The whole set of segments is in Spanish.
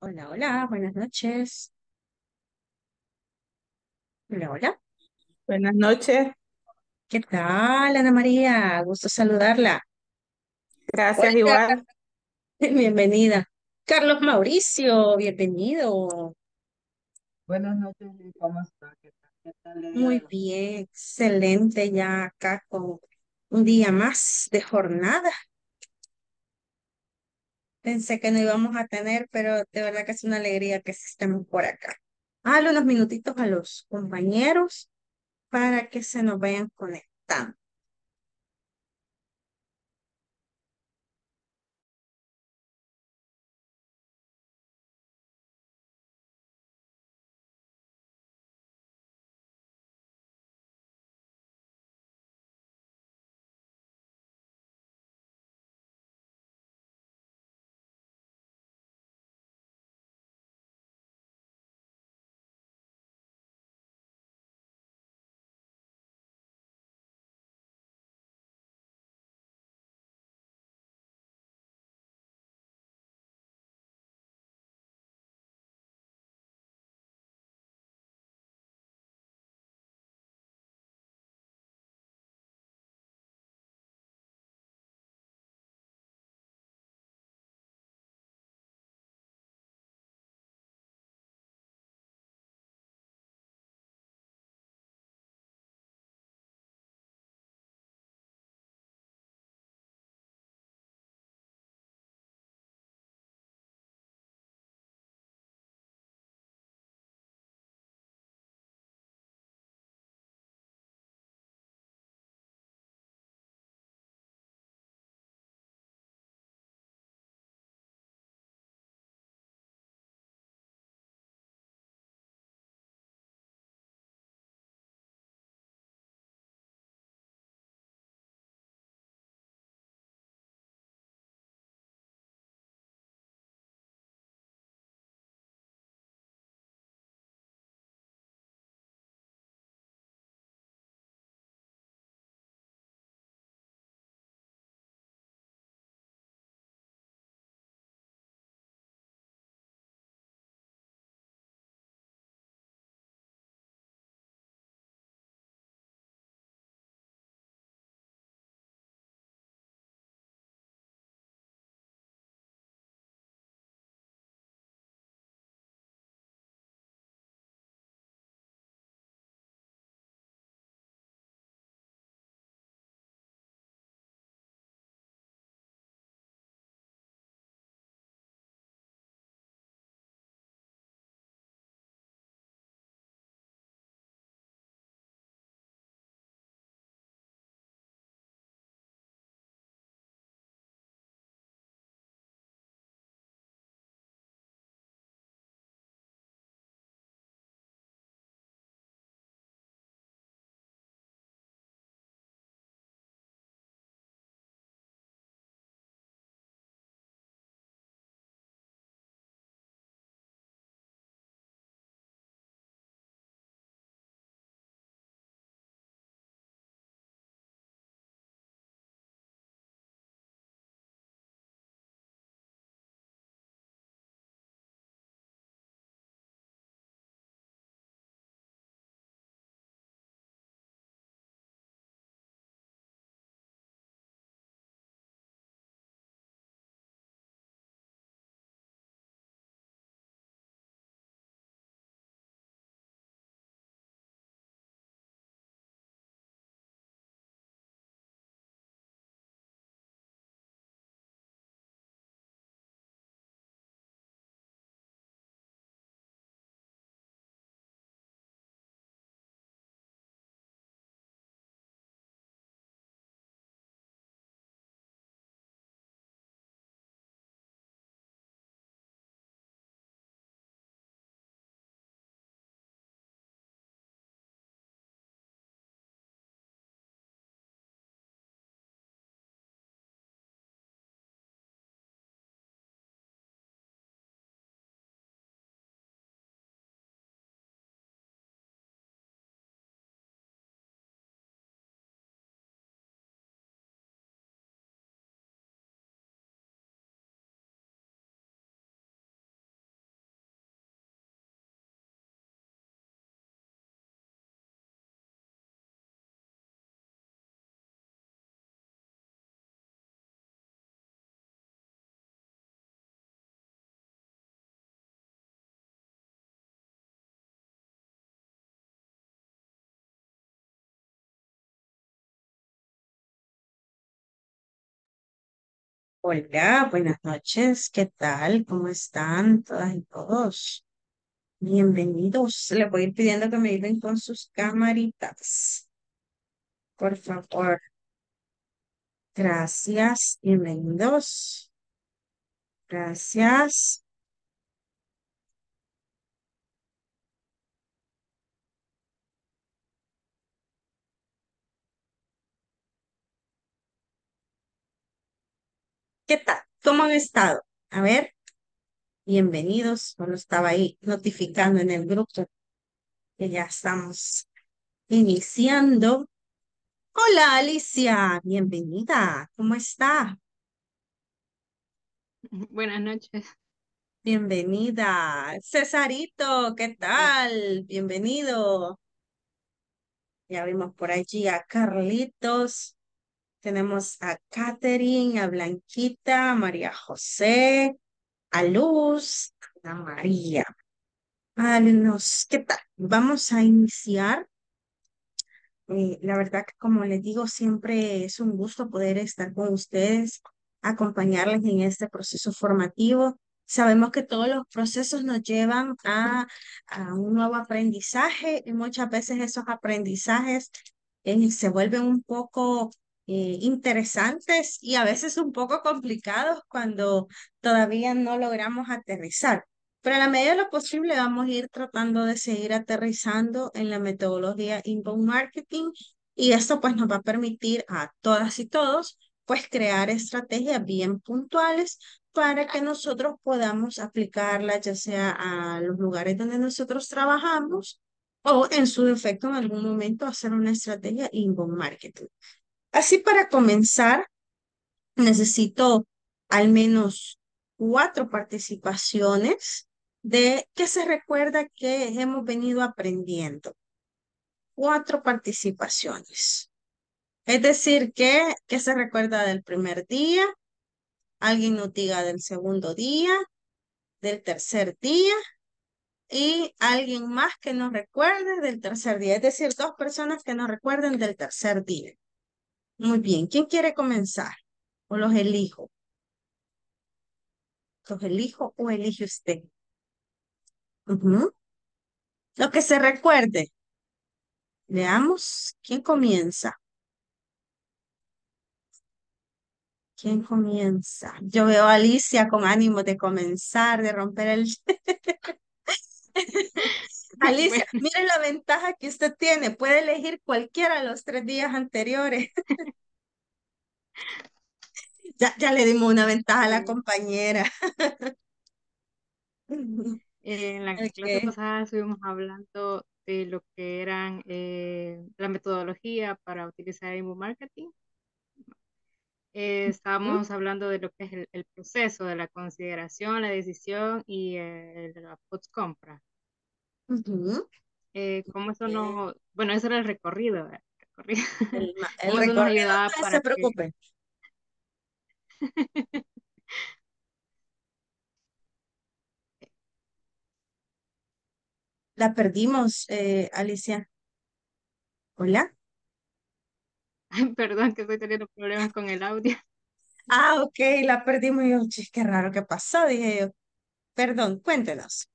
Hola, hola, buenas noches. Hola, hola. Buenas noches, ¿Qué tal, Ana María? Gusto saludarla. gracias Hola, igual. bienvenida. Carlos Mauricio, bienvenido. Buenas noches, Lee, ¿cómo está? ¿Qué tal, qué tal Muy bien, excelente ya acá con un día más de jornada. Pensé que no íbamos a tener, pero de verdad que es una alegría que estemos por acá. Dale unos minutitos a los compañeros para que se nos vayan conectando. Hola, buenas noches. ¿Qué tal? ¿Cómo están todas y todos? Bienvenidos. Les voy a ir pidiendo que me ayuden con sus camaritas. Por favor. Gracias. Bienvenidos. Gracias. ¿Qué tal? ¿Cómo han estado? A ver, bienvenidos. Solo estaba ahí notificando en el grupo que ya estamos iniciando. Hola, Alicia. Bienvenida. ¿Cómo está? Buenas noches. Bienvenida. Cesarito, ¿qué tal? Bienvenido. Ya vimos por allí a Carlitos. Tenemos a Catherine, a Blanquita, a María José, a Luz, a María. Alumnos, ¿qué tal? Vamos a iniciar. Eh, la verdad que como les digo, siempre es un gusto poder estar con ustedes, acompañarles en este proceso formativo. Sabemos que todos los procesos nos llevan a, a un nuevo aprendizaje y muchas veces esos aprendizajes eh, se vuelven un poco eh, interesantes y a veces un poco complicados cuando todavía no logramos aterrizar. Pero a la medida de lo posible vamos a ir tratando de seguir aterrizando en la metodología inbound marketing y esto pues nos va a permitir a todas y todos pues crear estrategias bien puntuales para que nosotros podamos aplicarlas ya sea a los lugares donde nosotros trabajamos o en su defecto en algún momento hacer una estrategia inbound marketing. Así para comenzar, necesito al menos cuatro participaciones de qué se recuerda que hemos venido aprendiendo. Cuatro participaciones. Es decir, que, ¿qué se recuerda del primer día? Alguien nos diga del segundo día, del tercer día y alguien más que nos recuerde del tercer día. Es decir, dos personas que nos recuerden del tercer día. Muy bien, ¿quién quiere comenzar? ¿O los elijo? ¿Los elijo o elige usted? Lo que se recuerde. Veamos, ¿quién comienza? ¿Quién comienza? Yo veo a Alicia con ánimo de comenzar, de romper el... Alicia, mire la ventaja que usted tiene. Puede elegir cualquiera de los tres días anteriores. ya, ya le dimos una ventaja a la compañera. en la clase pasada estuvimos hablando de lo que eran eh, la metodología para utilizar inbound marketing. Eh, estábamos hablando de lo que es el, proceso de la consideración, la decisión y eh, la post compra. ¿Cómo eso no? Bueno, eso era el recorrido. recorrido. El, recorrido, no para se preocupe. La perdimos, eh, Alicia. Hola. perdón, que estoy teniendo problemas con el audio. Ah, ok, la perdimos. Yo, qué raro que pasó, dije yo. Perdón, cuéntenos.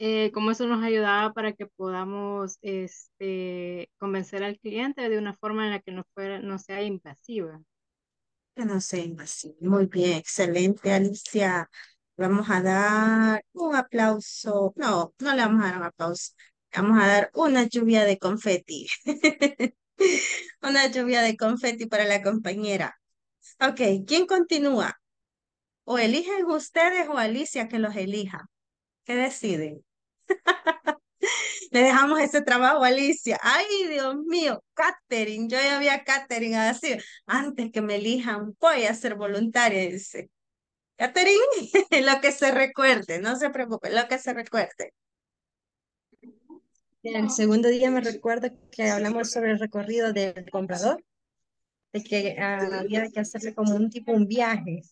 Eh, cómo eso nos ayudaba para que podamos este, convencer al cliente de una forma en la que no, fuera, no sea invasiva. Que no sea invasiva. Muy bien, excelente, Alicia. Vamos a dar un aplauso. No, no le vamos a dar un aplauso. Vamos a dar una lluvia de confeti. una lluvia de confeti para la compañera. Ok, ¿quién continúa? O eligen ustedes o Alicia que los elija. ¿Qué deciden? Le dejamos ese trabajo a Alicia. Ay, Dios mío, Catherine. Yo ya había Catherine así. Antes que me elijan, voy a ser voluntaria, dice. Catherine, lo que se recuerde, no se preocupe, lo que se recuerde. El segundo día me recuerdo que hablamos sobre el recorrido del comprador, de que había que hacerle como un tipo un viaje.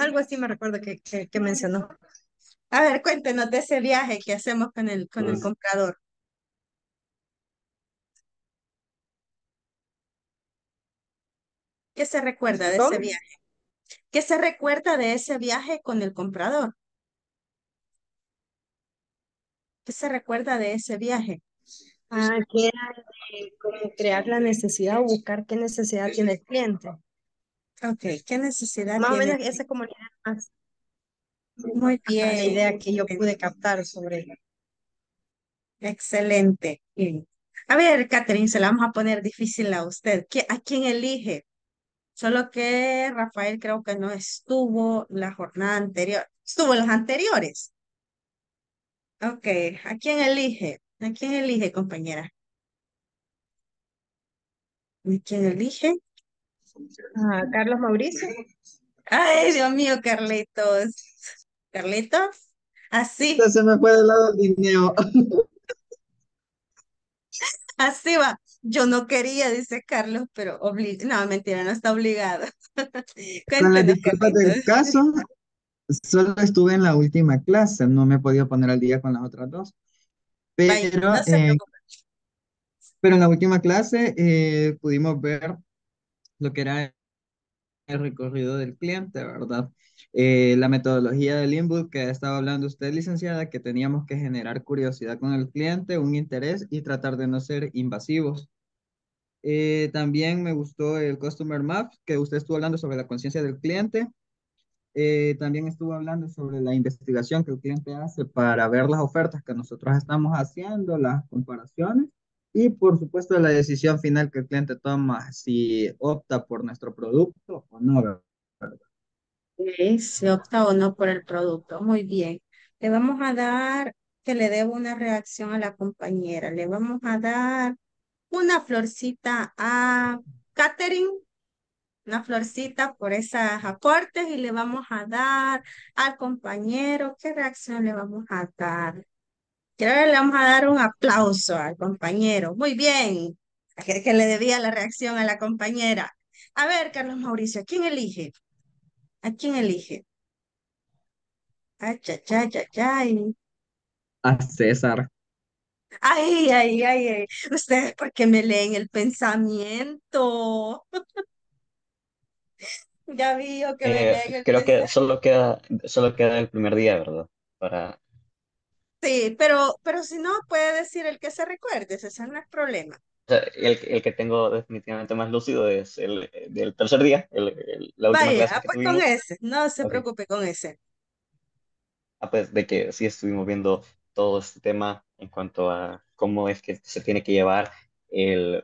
algo así me recuerdo que, que mencionó. A ver, cuéntenos de ese viaje que hacemos con el, con el pues comprador. ¿Qué se recuerda de ese viaje? ¿Qué se recuerda de ese viaje con el comprador? ¿Qué se recuerda de ese viaje? Ah, que era como crear la necesidad o buscar qué necesidad tiene el cliente. Ok, ¿qué necesidad Más o tiene? menos esa comunidad más. Muy bien. La idea que yo pude captar sobre Excelente. A ver, Catherine, se la vamos a poner difícil a usted. ¿A quién elige? Solo que Rafael creo que no estuvo la jornada anterior. Estuvo las anteriores. Ok, ¿a quién elige? ¿A quién elige, compañera? ¿A quién elige? A Carlos Mauricio. Ay, Dios mío, Carlitos. ¿Carlitos? Así. se me fue del lado del dinero. Así va. Yo no quería, dice Carlos, pero no, mentira, no está obligado. Con las disculpas del caso, solo estuve en la última clase, no me he podido poner al día con las otras dos. Pero, eh, pero en la última clase eh, pudimos ver lo que era el recorrido del cliente, ¿verdad? Eh, la metodología del input que estaba hablando usted, licenciada, que teníamos que generar curiosidad con el cliente, un interés y tratar de no ser invasivos. Eh, también me gustó el Customer Map, que usted estuvo hablando sobre la conciencia del cliente. Eh, también estuvo hablando sobre la investigación que el cliente hace para ver las ofertas que nosotros estamos haciendo, las comparaciones y por supuesto la decisión final que el cliente toma si opta por nuestro producto o no. Sí, si opta o no por el producto. Muy bien. Le vamos a dar que le debo una reacción a la compañera. Le vamos a dar una florcita a Catherine, una florcita por esos aportes y le vamos a dar al compañero, ¿qué reacción le vamos a dar? Creo que le vamos a dar un aplauso al compañero. Muy bien. Que, que le debía la reacción a la compañera. A ver, Carlos Mauricio, ¿quién elige? ¿A quién elige? Ay, ay, ay, ay, ay. A César. Ay, ay, ay, ay. Ustedes, ¿por qué me leen el pensamiento? ya vi que me Eh, leen el creo que solo queda, solo queda el primer día, ¿verdad? Para, Sí, pero, pero si no, puede decir el que se recuerde, ese no es problema. o sea, el, el que tengo definitivamente más lúcido es el del tercer día, el, el- la última Vaya, clase que pues con tuvimos. ese, no se preocupe con ese. Ah, pues de que sí estuvimos viendo todo este tema en cuanto a cómo es que se tiene que llevar el,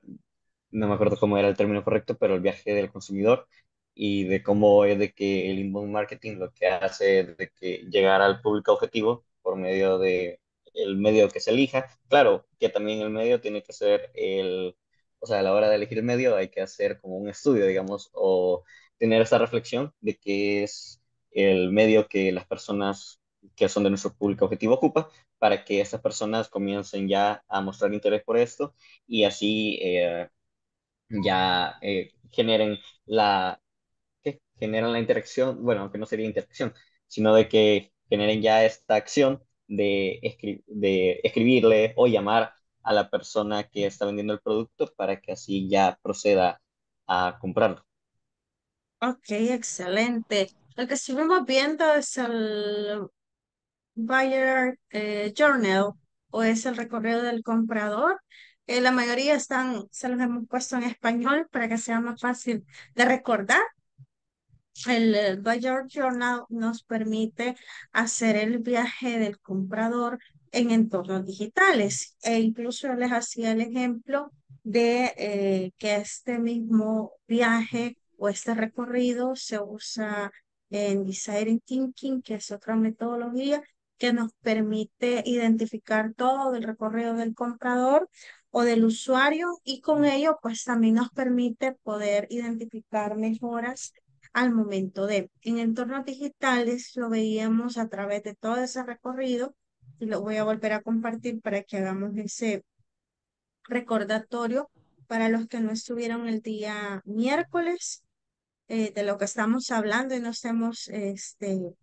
no me acuerdo cómo era el término correcto, pero el viaje del consumidor y de cómo es de que el inbound marketing lo que hace es de que llegar al público objetivo por medio de el medio que se elija. Claro, que también el medio tiene que ser el, o sea, a la hora de elegir el medio hay que hacer como un estudio, digamos, o tener esa reflexión de que es el medio que las personas que son de nuestro público objetivo ocupa para que esas personas comiencen ya a mostrar interés por esto y así eh, ya eh, generen la, ¿qué? generan la interacción, bueno, aunque no sería interacción, sino de que generen ya esta acción de, de escribirle o llamar a la persona que está vendiendo el producto para que así ya proceda a comprarlo. Ok, excelente. Lo que estuvimos viendo es el Buyer eh, Journal o es el recorrido del comprador. Eh, la mayoría están, se los hemos puesto en español para que sea más fácil de recordar. El, Buyer Journal nos permite hacer el viaje del comprador en entornos digitales e incluso les hacía el ejemplo de eh, que este mismo viaje o este recorrido se usa en Design Thinking, que es otra metodología que nos permite identificar todo el recorrido del comprador o del usuario y con ello pues también nos permite poder identificar mejoras al momento de. En entornos digitales lo veíamos a través de todo ese recorrido y lo voy a volver a compartir para que hagamos ese recordatorio para los que no estuvieron el día miércoles eh, de lo que estamos hablando y no estemos este,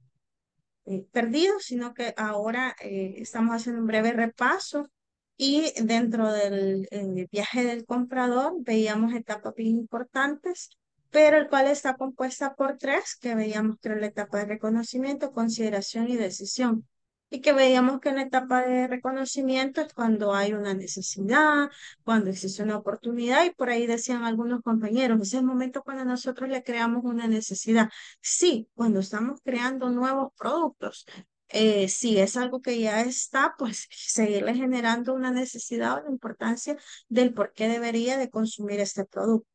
eh, perdidos, sino que ahora eh, estamos haciendo un breve repaso y dentro del viaje del comprador veíamos etapas bien importantes pero el cual está compuesta por tres, que veíamos que era la etapa de reconocimiento, consideración y decisión. Y que veíamos que en la etapa de reconocimiento es cuando hay una necesidad, cuando existe una oportunidad, y por ahí decían algunos compañeros, es el momento cuando nosotros le creamos una necesidad. Sí, cuando estamos creando nuevos productos, eh, si es algo que ya está, pues seguirle generando una necesidad o la importancia del por qué debería de consumir este producto.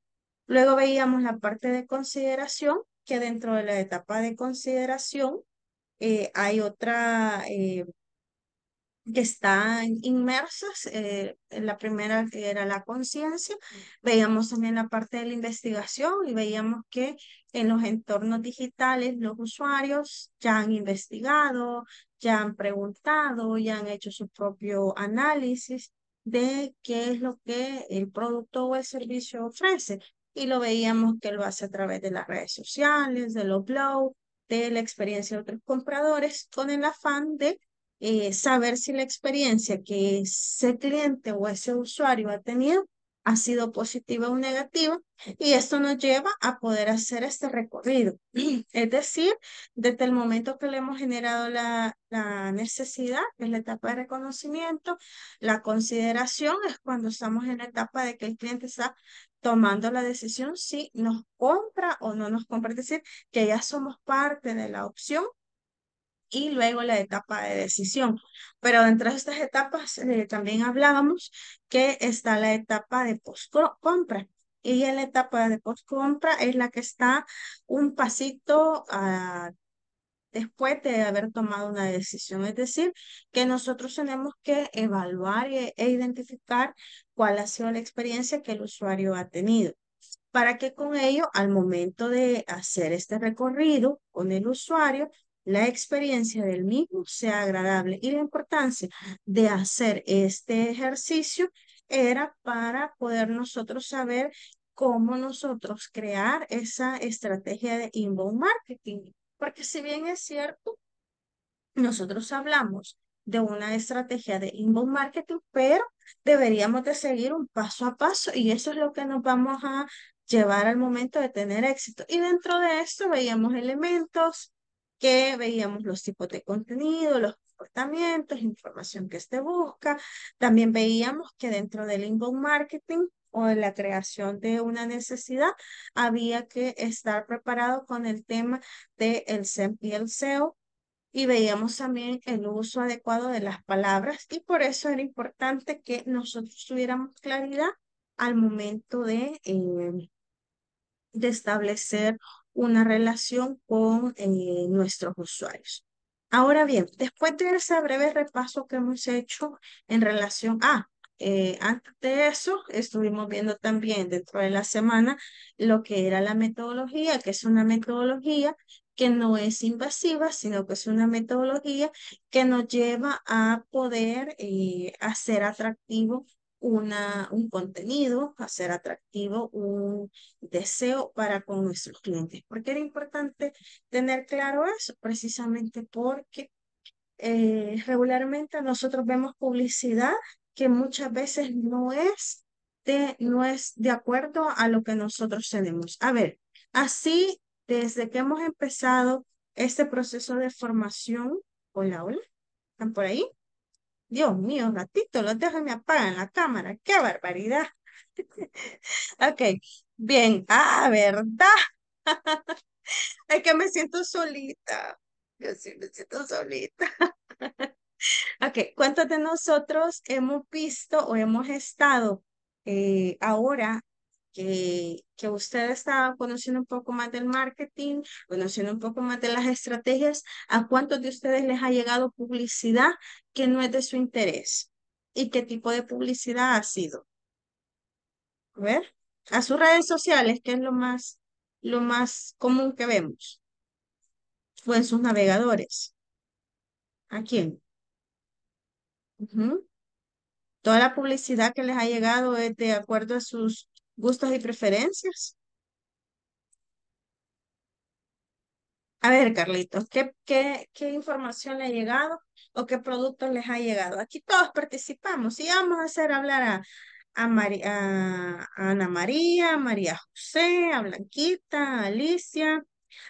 Luego veíamos la parte de consideración, que dentro de la etapa de consideración eh, hay otra eh, que están inmersas. Eh, la primera era la conciencia. Veíamos también la parte de la investigación y veíamos que en los entornos digitales los usuarios ya han investigado, ya han preguntado, ya han hecho su propio análisis de qué es lo que el producto o el servicio ofrece. Y lo veíamos que lo hace a través de las redes sociales, de los blogs, de la experiencia de otros compradores, con el afán de eh, saber si la experiencia que ese cliente o ese usuario ha tenido ha sido positiva o negativa y esto nos lleva a poder hacer este recorrido. Es decir, desde el momento que le hemos generado la, la necesidad, que es la etapa de reconocimiento, la consideración es cuando estamos en la etapa de que el cliente está tomando la decisión si nos compra o no nos compra, es decir, que ya somos parte de la opción y luego la etapa de decisión. Pero dentro de estas etapas eh, también hablábamos que está la etapa de post-compra. Y en la etapa de post-compra es la que está un pasito ah, después de haber tomado una decisión. Es decir, que nosotros tenemos que evaluar e, e identificar cuál ha sido la experiencia que el usuario ha tenido para que con ello, al momento de hacer este recorrido con el usuario, la experiencia del mismo sea agradable. Y la importancia de hacer este ejercicio era para poder nosotros saber cómo nosotros crear esa estrategia de inbound marketing. Porque si bien es cierto, nosotros hablamos de una estrategia de inbound marketing, pero deberíamos de seguir un paso a paso y eso es lo que nos vamos a llevar al momento de tener éxito. Y dentro de esto veíamos elementos que veíamos los tipos de contenido, los comportamientos, información que este busca. También veíamos que dentro del inbound marketing o de la creación de una necesidad, había que estar preparado con el tema del de SEM y el SEO. Y veíamos también el uso adecuado de las palabras y por eso era importante que nosotros tuviéramos claridad al momento de, eh, de establecer una relación con eh, nuestros usuarios. Ahora bien, después de ese breve repaso que hemos hecho en relación a, eh, antes de eso, estuvimos viendo también dentro de la semana lo que era la metodología, que es una metodología que no es invasiva, sino que es una metodología que nos lleva a poder eh, hacer atractivo una, un contenido, hacer atractivo un deseo para con nuestros clientes. ¿Por qué era importante tener claro eso? Precisamente porque eh, regularmente nosotros vemos publicidad que muchas veces no es de, no es de acuerdo a lo que nosotros tenemos. A ver, así desde que hemos empezado este proceso de formación, hola, hola, ¿están por ahí? Dios mío, ratito, los dejo y me apagan la cámara. ¡Qué barbaridad! ok, bien. Ah, ¿verdad? es que me siento solita. Yo sí me siento solita. ok, ¿cuántos de nosotros hemos visto o hemos estado eh, ahora que, que usted está conociendo un poco más del marketing, conociendo un poco más de las estrategias, ¿a cuántos de ustedes les ha llegado publicidad que no es de su interés? ¿Y qué tipo de publicidad ha sido? A ver, a sus redes sociales, que es lo más, lo más común que vemos. O en sus navegadores. ¿A quién? Toda la publicidad que les ha llegado es de acuerdo a sus gustos y preferencias. A ver, Carlitos, ¿qué, qué, qué información le ha llegado o qué productos les ha llegado? Aquí todos participamos y vamos a hacer hablar a, a, a, Ana María, a María José, a Blanquita, a Alicia,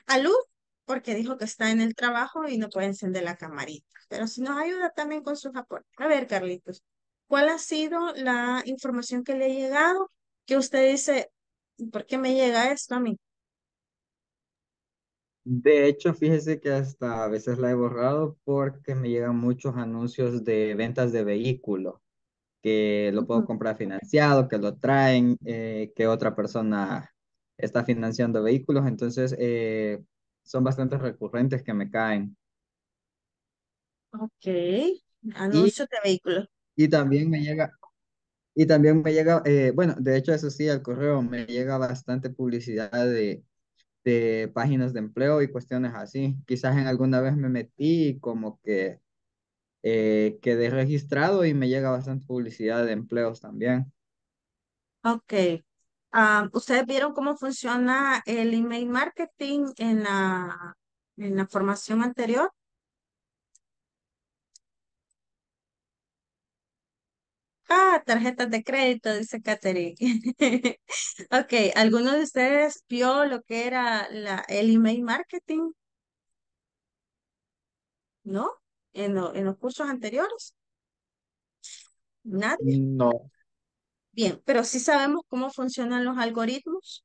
a Luz, porque dijo que está en el trabajo y no puede encender la camarita. Pero si nos ayuda también con sus aportes. A ver, Carlitos, ¿cuál ha sido la información que le ha llegado que usted dice, ¿por qué me llega esto a mí? De hecho, fíjese que hasta a veces la he borrado porque me llegan muchos anuncios de ventas de vehículos, que lo puedo comprar financiado, que lo traen, eh, que otra persona está financiando vehículos, entonces eh, son bastante recurrentes que me caen. Ok, anuncios de vehículos. Y también me llega, y también me llega, eh, bueno, de hecho eso sí, al correo me llega bastante publicidad de de páginas de empleo y cuestiones así. Quizás en alguna vez me metí como que eh, quedé registrado y me llega bastante publicidad de empleos también. Ok. Ah, ¿Ustedes vieron cómo funciona el email marketing en la, en la formación anterior? Ah, tarjetas de crédito, dice Katherine. ok, ¿alguno de ustedes vio lo que era la, el email marketing? ¿No? ¿En, en los cursos anteriores? ¿Nadie? No. Bien, pero sí sabemos cómo funcionan los algoritmos.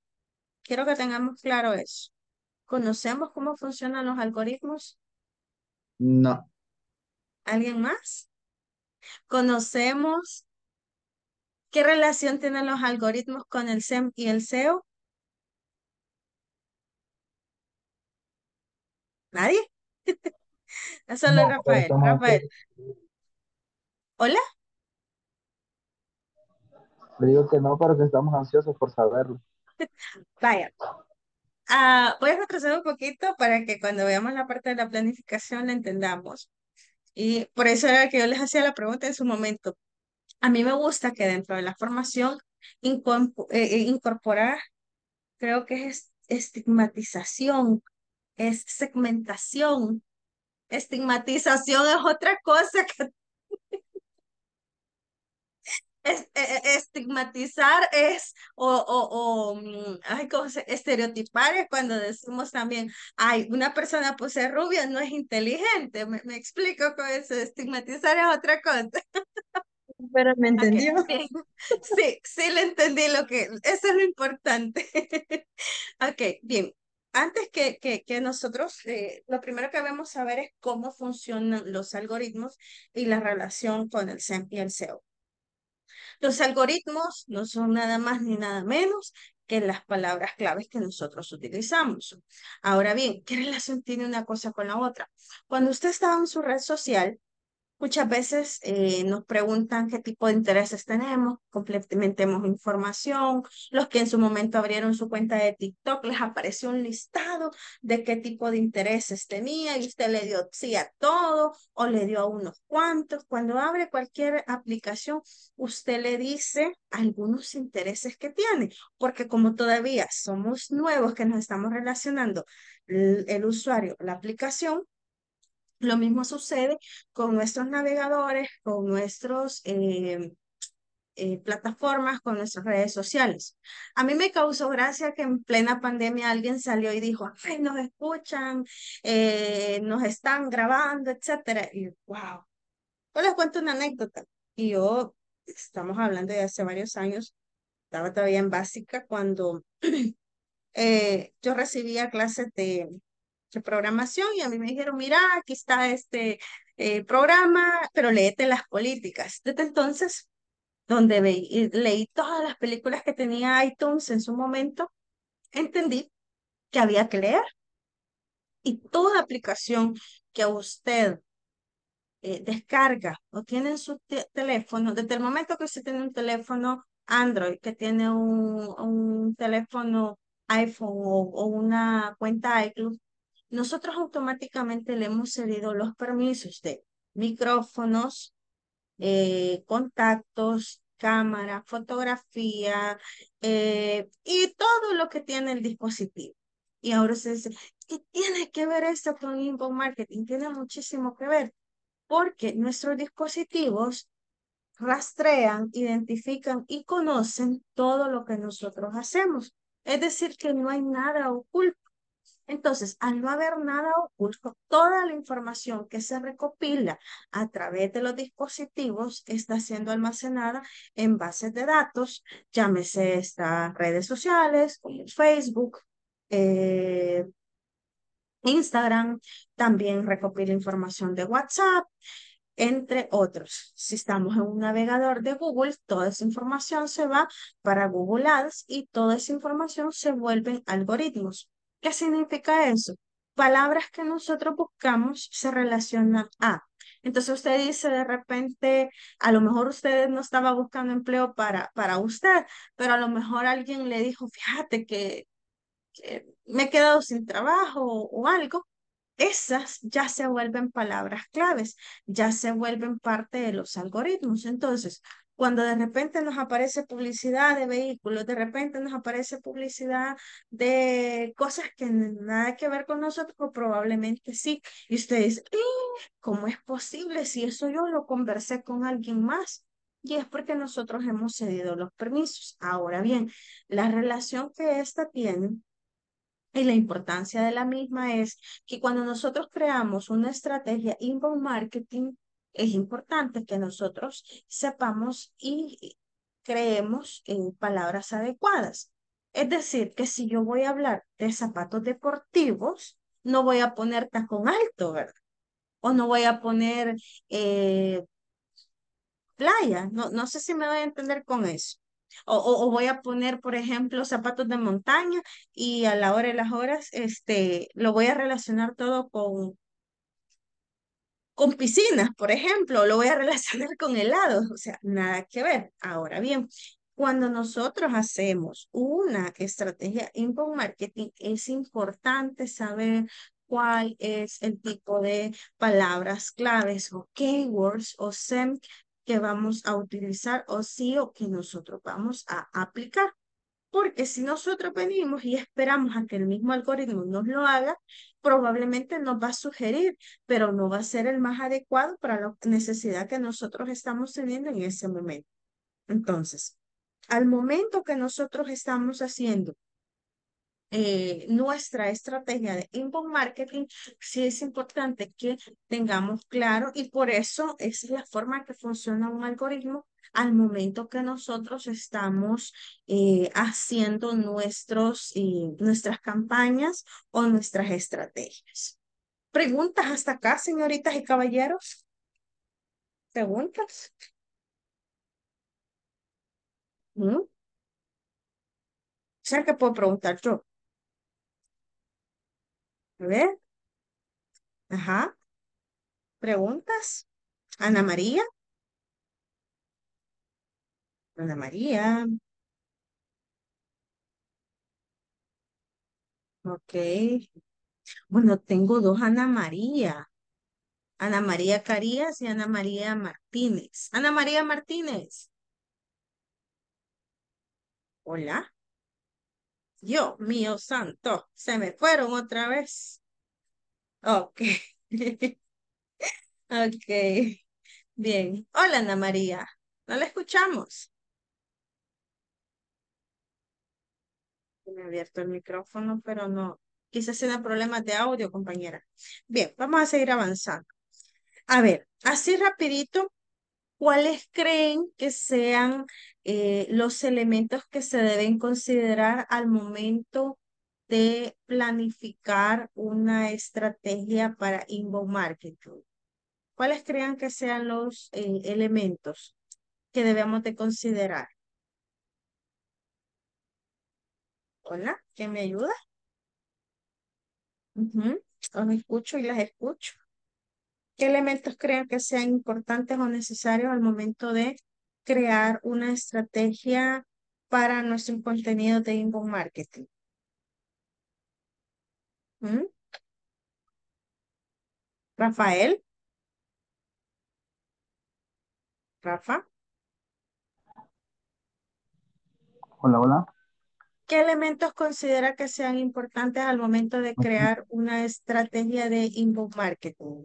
Quiero que tengamos claro eso. ¿Conocemos cómo funcionan los algoritmos? No. ¿Alguien más? ¿Conocemos qué relación tienen los algoritmos con el SEM y el SEO? ¿Nadie? Solo No, Rafael. Rafael. ¿Hola? Le digo que no, pero que estamos ansiosos por saberlo. Vaya. Ah, voy a retroceder un poquito para que cuando veamos la parte de la planificación la entendamos. Y por eso era que yo les hacía la pregunta en su momento. A mí me gusta que dentro de la formación eh, eh, incorporar, creo que es estigmatización, es segmentación. Estigmatización es otra cosa que es, e, e, estigmatizar es, o, o, o mm, ay, ¿cómo se, estereotipar es cuando decimos también, ay, una persona pues es rubia, no es inteligente, me, me explico con eso, estigmatizar es otra cosa. Pero me entendió. Sí, sí le entendí lo que, eso es lo importante. ok, bien. Antes que, que, que nosotros, eh, lo primero que debemos saber es cómo funcionan los algoritmos y la relación con el SEM y el SEO. Los algoritmos no son nada más ni nada menos que las palabras claves que nosotros utilizamos. Ahora bien, ¿qué relación tiene una cosa con la otra? Cuando usted está en su red social, Muchas veces eh, nos preguntan qué tipo de intereses tenemos, complementemos información. Los que en su momento abrieron su cuenta de TikTok, les apareció un listado de qué tipo de intereses tenía y usted le dio sí a todo o le dio a unos cuantos. Cuando abre cualquier aplicación, usted le dice algunos intereses que tiene, porque como todavía somos nuevos que nos estamos relacionando el, el usuario, la aplicación, lo mismo sucede con nuestros navegadores, con nuestras eh, eh, plataformas, con nuestras redes sociales. A mí me causó gracia que en plena pandemia alguien salió y dijo, ay, nos escuchan, eh, nos están grabando, etcétera. Y wow. Yo les cuento una anécdota. Y yo, estamos hablando de hace varios años, estaba todavía en básica cuando yo recibía clases de programación y a mí me dijeron, mira, aquí está este eh, programa, pero léete las políticas. Desde entonces, donde leí todas las películas que tenía iTunes en su momento, entendí que había que leer. Y toda aplicación que usted eh, descarga o tiene en su teléfono, desde el momento que usted tiene un teléfono Android, que tiene un, un teléfono iPhone o, o, una cuenta iCloud, nosotros automáticamente le hemos cedido los permisos de micrófonos, eh, contactos, cámara, fotografía eh, y todo lo que tiene el dispositivo. Y ahora se dice, ¿qué tiene que ver esto con inbound marketing? Tiene muchísimo que ver, porque nuestros dispositivos rastrean, identifican y conocen todo lo que nosotros hacemos. Es decir, que no hay nada oculto. Entonces, al no haber nada oculto, toda la información que se recopila a través de los dispositivos está siendo almacenada en bases de datos, llámese estas redes sociales como Facebook, eh, Instagram, también recopila información de WhatsApp, entre otros. Si estamos en un navegador de Google, toda esa información se va para Google Ads y toda esa información se vuelve algoritmos. ¿Qué significa eso? Palabras que nosotros buscamos se relacionan a. Entonces usted dice de repente, a lo mejor usted no estaba buscando empleo para, para usted, pero a lo mejor alguien le dijo, fíjate que, que me he quedado sin trabajo o algo esas ya se vuelven palabras claves, ya se vuelven parte de los algoritmos. Entonces, cuando de repente nos aparece publicidad de vehículos, de repente nos aparece publicidad de cosas que nada que ver con nosotros, pues probablemente sí. Y usted dice, eh, ¿cómo es posible si eso yo lo conversé con alguien más? Y es porque nosotros hemos cedido los permisos. Ahora bien, la relación que esta tiene y la importancia de la misma es que cuando nosotros creamos una estrategia inbound marketing, es importante que nosotros sepamos y creemos en palabras adecuadas. Es decir, que si yo voy a hablar de zapatos deportivos, no voy a poner tacón alto, ¿verdad? O no voy a poner eh, playa. No, no sé si me voy a entender con eso. O, voy a poner, por ejemplo, zapatos de montaña y a la hora de las horas, este, lo voy a relacionar todo con, con piscinas, por ejemplo, lo voy a relacionar con helados, o sea, nada que ver. Ahora bien, cuando nosotros hacemos una estrategia inbound marketing, es importante saber cuál es el tipo de palabras claves o keywords o SEM que vamos a utilizar o sí o que nosotros vamos a aplicar. Porque si nosotros venimos y esperamos a que el mismo algoritmo nos lo haga, probablemente nos va a sugerir, pero no va a ser el más adecuado para la necesidad que nosotros estamos teniendo en ese momento. Entonces, al momento que nosotros estamos haciendo eh, nuestra estrategia de inbound marketing, sí es importante que tengamos claro y por eso es la forma que funciona un algoritmo al momento que nosotros estamos eh, haciendo nuestros, eh, nuestras campañas o nuestras estrategias. ¿Preguntas hasta acá, señoritas y caballeros? ¿Preguntas? ¿Mm? ¿Sabes qué puedo preguntar yo? A ver. Ajá. ¿Preguntas? Ana María. Ana María. Ok. Bueno, tengo dos Ana María. Ana María Carías y Ana María Martínez. Ana María Martínez. Hola. Dios mío santo, se me fueron otra vez. Ok. ok. Bien. Hola, Ana María. ¿No la escuchamos? Me ha abierto el micrófono, pero no. Quizás sea problemas de audio, compañera. Bien, vamos a seguir avanzando. A ver, así rapidito, ¿cuáles creen que sean eh, los elementos que se deben considerar al momento de planificar una estrategia para inbound marketing? ¿Cuáles crean que sean los eh, elementos que debemos de considerar? Hola, ¿quién me ayuda? Los escucho y las escucho. ¿Qué elementos creen que sean importantes o necesarios al momento de crear una estrategia para nuestro contenido de inbound marketing? ¿Mm? Rafael. Rafa. Hola, hola. ¿Qué elementos considera que sean importantes al momento de crear una estrategia de inbound marketing?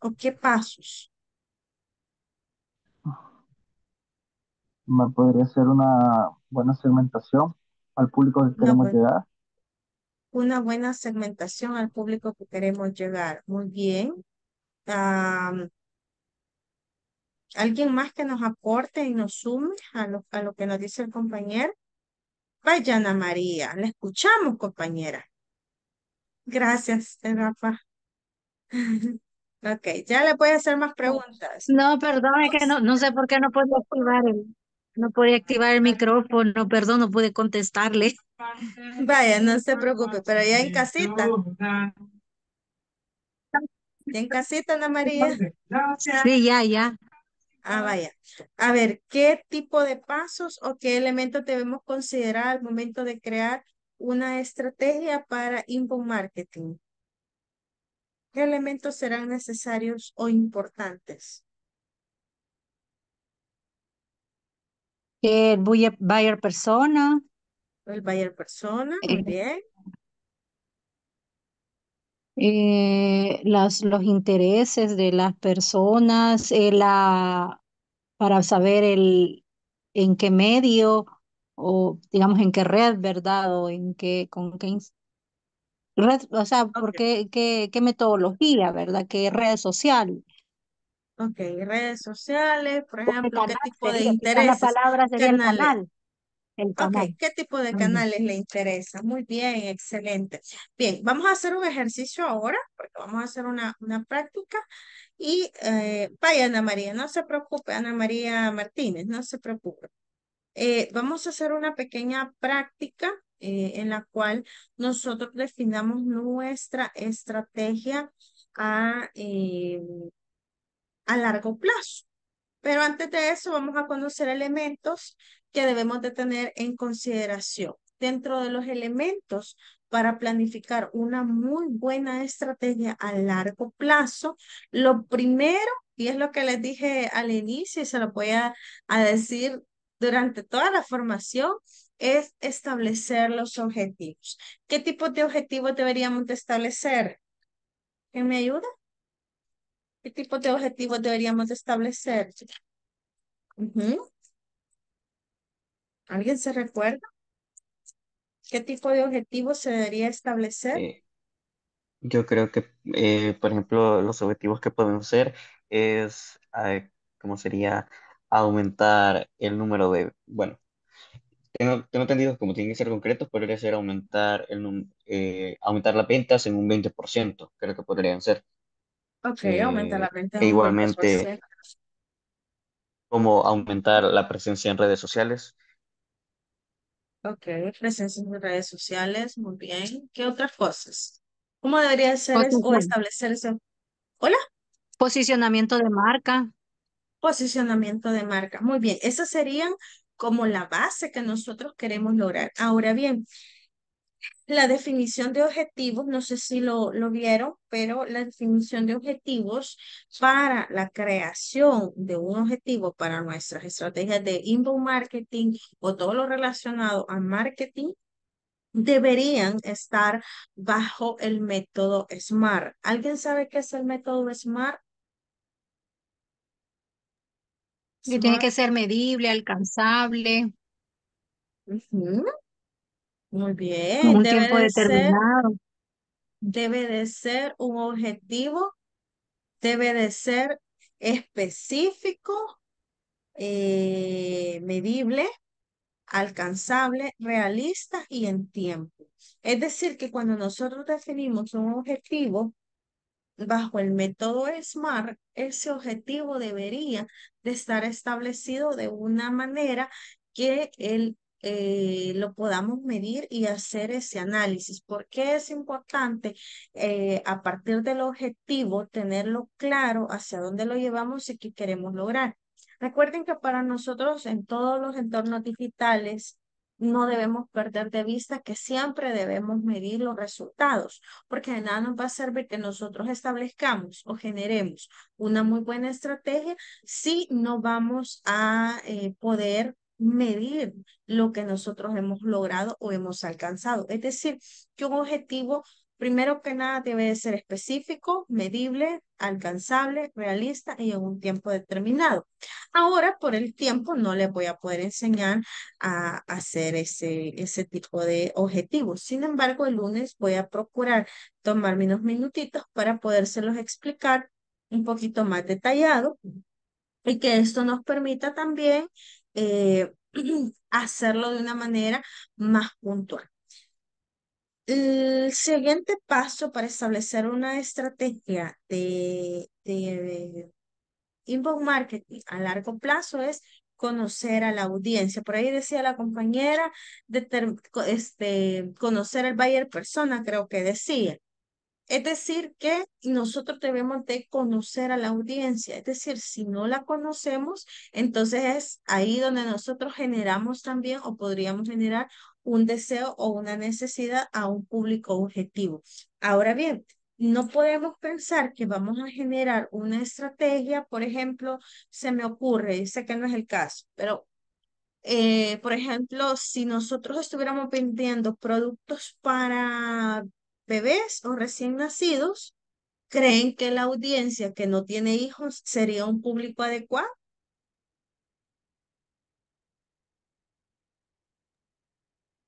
¿O qué pasos? podría ser una buena segmentación al público que queremos llegar. Una buena segmentación al público que queremos llegar. Muy bien. ¿Alguien más que nos aporte y nos sume a lo, a lo que nos dice el compañero? Vaya Ana María, la escuchamos, compañera. Gracias, Rafa. Ok, ya le voy a hacer más preguntas. No, perdón, es que no, no sé por qué no puedo activar el, no puede activar el micrófono, perdón, no pude contestarle. Vaya, no se preocupe, pero ya en casita. ¿Ya en casita, Ana María? Sí, ya, ya. Ah, vaya. A ver, ¿qué tipo de pasos o qué elementos debemos considerar al momento de crear una estrategia para inbound marketing? ¿Qué elementos serán necesarios o importantes? El buyer persona. El buyer persona, muy eh, bien. Eh, las, los intereses de las personas, eh, la, para saber el, en qué medio o digamos en qué red, ¿verdad? O en qué, con qué red, o sea, por qué, qué, qué metodología, ¿verdad? ¿Qué red social? Ok, redes sociales, por ejemplo, ¿qué tipo de intereses? La palabra sería el canal. Ok, ¿qué tipo de canales le interesa? Muy bien, excelente. Bien, vamos a hacer un ejercicio ahora, porque vamos a hacer una, una práctica. Y eh, vaya, Ana María, no se preocupe, Ana María Martínez, no se preocupe. Eh, vamos a hacer una pequeña práctica eh, en la cual nosotros definamos nuestra estrategia a, a largo plazo. Pero antes de eso vamos a conocer elementos que debemos de tener en consideración. Dentro de los elementos para planificar una muy buena estrategia a largo plazo, lo primero, y es lo que les dije al inicio y se lo voy a, a decir durante toda la formación, es establecer los objetivos. ¿Qué tipo de objetivos deberíamos de establecer? ¿Quién me ayuda? ¿Qué tipo de objetivos deberíamos de establecer? ¿Alguien se recuerda? ¿Qué tipo de objetivos se debería establecer? Eh, yo creo que, eh, por ejemplo, los objetivos que podemos hacer es, eh, ¿cómo sería? Aumentar el número de, bueno, tengo, tengo entendido como tienen que ser concretos, podría ser aumentar, el, aumentar las ventas en un 20%, creo que podrían ser. Ok, aumentar la venta en e igualmente, como aumentar la presencia en redes sociales Ok, presencia en redes sociales, muy bien. ¿Qué otras cosas? ¿Cómo debería ser eso, o establecerse? Hola. Posicionamiento de marca. Posicionamiento de marca. Muy bien, esas serían como la base que nosotros queremos lograr. Ahora bien, la definición de objetivos, no sé si lo, lo vieron, pero la definición de objetivos para la creación de un objetivo para nuestras estrategias de inbound marketing o todo lo relacionado a marketing deberían estar bajo el método SMART. ¿Alguien sabe qué es el método SMART? Que tiene que ser medible, alcanzable. Muy bien. Un tiempo determinado. debe de ser un objetivo, debe de ser específico, eh, medible, alcanzable, realista y en tiempo. Es decir, que cuando nosotros definimos un objetivo bajo el método SMART, ese objetivo debería de estar establecido de una manera que el eh, lo podamos medir y hacer ese análisis. ¿Por qué es importante eh, a partir del objetivo tenerlo claro hacia dónde lo llevamos y qué queremos lograr? Recuerden que para nosotros en todos los entornos digitales no debemos perder de vista que siempre debemos medir los resultados, porque de nada nos va a servir que nosotros establezcamos o generemos una muy buena estrategia si no vamos a eh, poder medir lo que nosotros hemos logrado o hemos alcanzado. Es decir, que un objetivo Primero que nada debe ser específico, medible, alcanzable, realista y en un tiempo determinado. Ahora, por el tiempo, no les voy a poder enseñar a hacer ese, ese tipo de objetivos. Sin embargo, el lunes voy a procurar tomarme unos minutitos para podérselos explicar un poquito más detallado y que esto nos permita también eh, hacerlo de una manera más puntual. El siguiente paso para establecer una estrategia de, de inbound marketing a largo plazo es conocer a la audiencia. Por ahí decía la compañera, este, conocer al buyer persona, creo que decía. Es decir, que nosotros debemos de conocer a la audiencia. Es decir, si no la conocemos, entonces es ahí donde nosotros generamos también o podríamos generar un deseo o una necesidad a un público objetivo. Ahora bien, no podemos pensar que vamos a generar una estrategia, por ejemplo, se me ocurre, sé que no es el caso, pero eh, por ejemplo, si nosotros estuviéramos vendiendo productos para bebés o recién nacidos, ¿creen que la audiencia que no tiene hijos sería un público adecuado?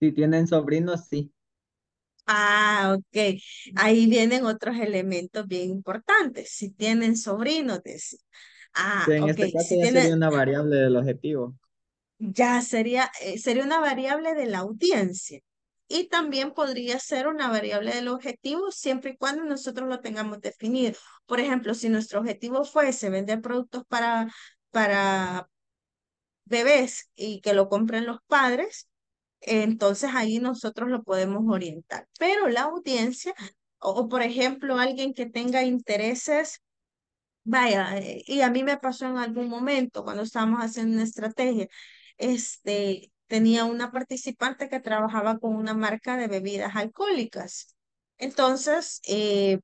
Si tienen sobrinos, sí. Ah, ok. Ahí vienen otros elementos bien importantes. Si tienen sobrinos, Ah, en este caso ya sería una variable del objetivo. Ya sería, eh, sería una variable de la audiencia. Y también podría ser una variable del objetivo siempre y cuando nosotros lo tengamos definido. Por ejemplo, si nuestro objetivo fuese vender productos para, para bebés y que lo compren los padres, entonces ahí nosotros lo podemos orientar. Pero la audiencia, o, por ejemplo, alguien que tenga intereses, vaya, eh, y a mí me pasó en algún momento cuando estábamos haciendo una estrategia, este, tenía una participante que trabajaba con una marca de bebidas alcohólicas. Entonces, eh,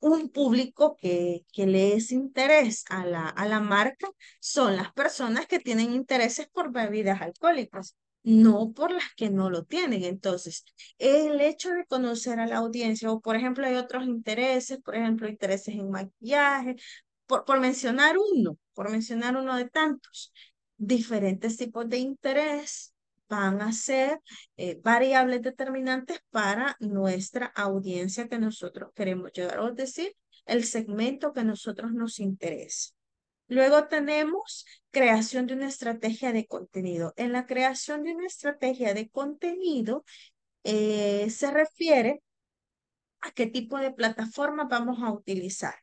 un público que, que le es interés a la, a la marca son las personas que tienen intereses por bebidas alcohólicas, no por las que no lo tienen. Entonces, el hecho de conocer a la audiencia, o por ejemplo, hay otros intereses, por ejemplo, intereses en maquillaje, por, por mencionar uno, por mencionar uno de tantos diferentes tipos de interés van a ser eh, variables determinantes para nuestra audiencia que nosotros queremos llegar, es decir, el segmento que nosotros nos interesa. Luego tenemos creación de una estrategia de contenido. En la creación de una estrategia de contenido eh, se refiere a qué tipo de plataforma vamos a utilizar.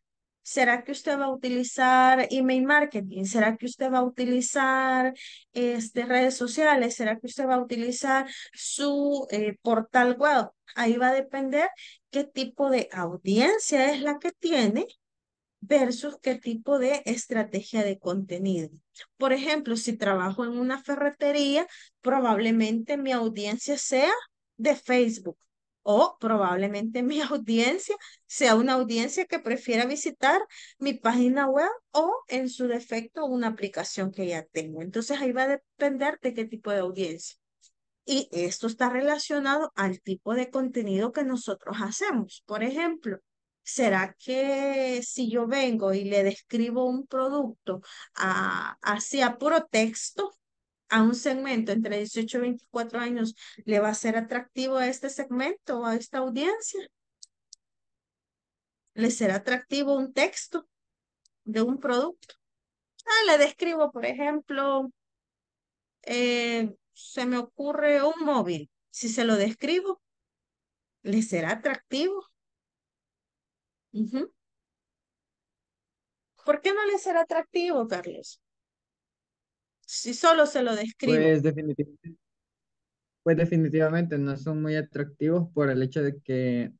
¿Será que usted va a utilizar email marketing? ¿Será que usted va a utilizar este, redes sociales? ¿Será que usted va a utilizar su eh, portal web? Ahí va a depender qué tipo de audiencia es la que tiene versus qué tipo de estrategia de contenido. Por ejemplo, si trabajo en una ferretería, probablemente mi audiencia sea de Facebook o probablemente mi audiencia sea una audiencia que prefiera visitar mi página web o en su defecto una aplicación que ya tengo. Entonces ahí va a depender de qué tipo de audiencia. Y esto está relacionado al tipo de contenido que nosotros hacemos. Por ejemplo, ¿será que si yo vengo y le describo un producto hacia puro texto, a un segmento entre 18 y 24 años le va a ser atractivo a este segmento, a esta audiencia? ¿Le será atractivo un texto de un producto? Ah, le describo, por ejemplo, eh, se me ocurre un móvil. Si se lo describo, ¿le será atractivo? ¿Por qué no le será atractivo, Carlos? Si solo se lo describo. Pues definitivamente, pues definitivamente no son muy atractivos por el hecho de que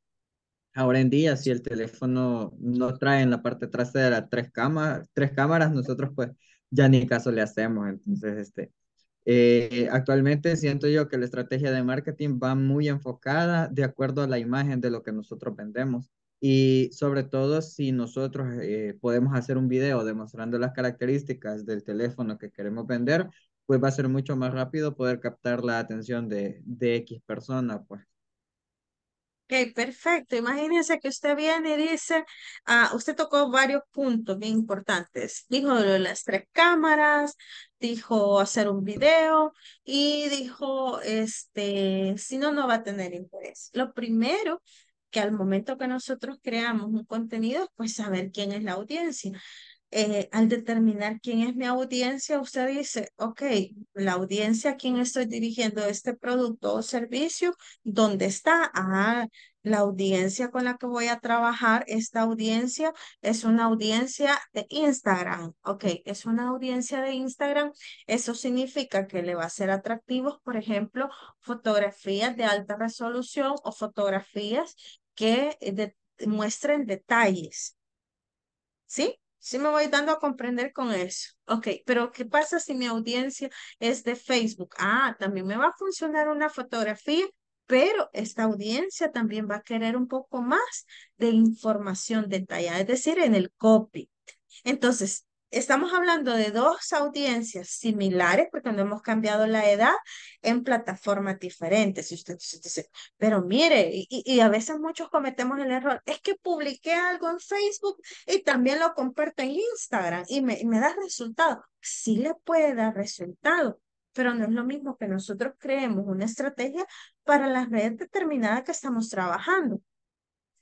ahora en día si el teléfono no trae en la parte trasera tres cámaras, tres cámaras, nosotros pues ya ni caso le hacemos. Entonces, este, eh, actualmente siento yo que la estrategia de marketing va muy enfocada de acuerdo a la imagen de lo que nosotros vendemos. Y sobre todo si nosotros eh, podemos hacer un video demostrando las características del teléfono que queremos vender, pues va a ser mucho más rápido poder captar la atención de, de X persona, pues. Ok, perfecto. Imagínense que usted viene y dice, ah, usted tocó varios puntos bien importantes. Dijo las tres cámaras, dijo hacer un video y dijo, este, si no, no va a tener interés. Lo primero que al momento que nosotros creamos un contenido, pues saber quién es la audiencia. Eh, al determinar quién es mi audiencia, usted dice, ok, la audiencia a quien estoy dirigiendo este producto o servicio, ¿dónde está? Ah, la audiencia con la que voy a trabajar, esta audiencia es una audiencia de Instagram. Ok, es una audiencia de Instagram. Eso significa que le va a ser atractivos, por ejemplo, fotografías de alta resolución o fotografías que muestren detalles. ¿Sí? Sí me voy dando a comprender con eso. Ok, pero ¿qué pasa si mi audiencia es de Facebook? Ah, también me va a funcionar una fotografía, pero esta audiencia también va a querer un poco más de información detallada, es decir, en el copy. Entonces, Estamos hablando de dos audiencias similares porque no hemos cambiado la edad en plataformas diferentes. Usted dice, pero mire, y, a veces muchos cometemos el error, es que publiqué algo en Facebook y también lo comparto en Instagram y me, me da resultado. Sí le puede dar resultado, pero no es lo mismo que nosotros creemos una estrategia para la red determinada que estamos trabajando.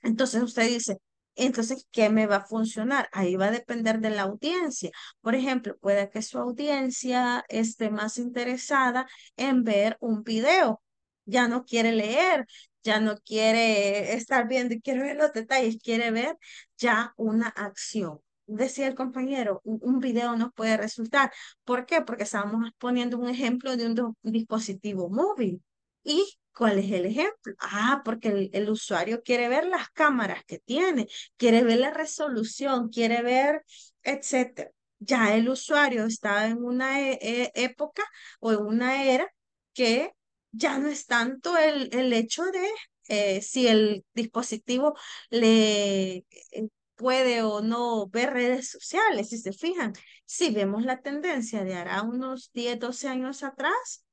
Entonces usted dice, entonces, ¿qué me va a funcionar? Ahí va a depender de la audiencia. Por ejemplo, puede que su audiencia esté más interesada en ver un video. Ya no quiere leer, ya no quiere estar viendo y quiere ver los detalles, quiere ver ya una acción. Decía el compañero, un, video no puede resultar. ¿Por qué? Porque estamos poniendo un ejemplo de un dispositivo móvil. Y ¿Cuál es el ejemplo? Ah, porque el, usuario quiere ver las cámaras que tiene, quiere ver la resolución, quiere ver, etcétera. Ya el usuario está en una e, e, época o en una era que ya no es tanto el, el hecho de eh, si el dispositivo le eh, puede o no ver redes sociales, si se fijan. Si vemos la tendencia de hará unos 10, 12 años atrás,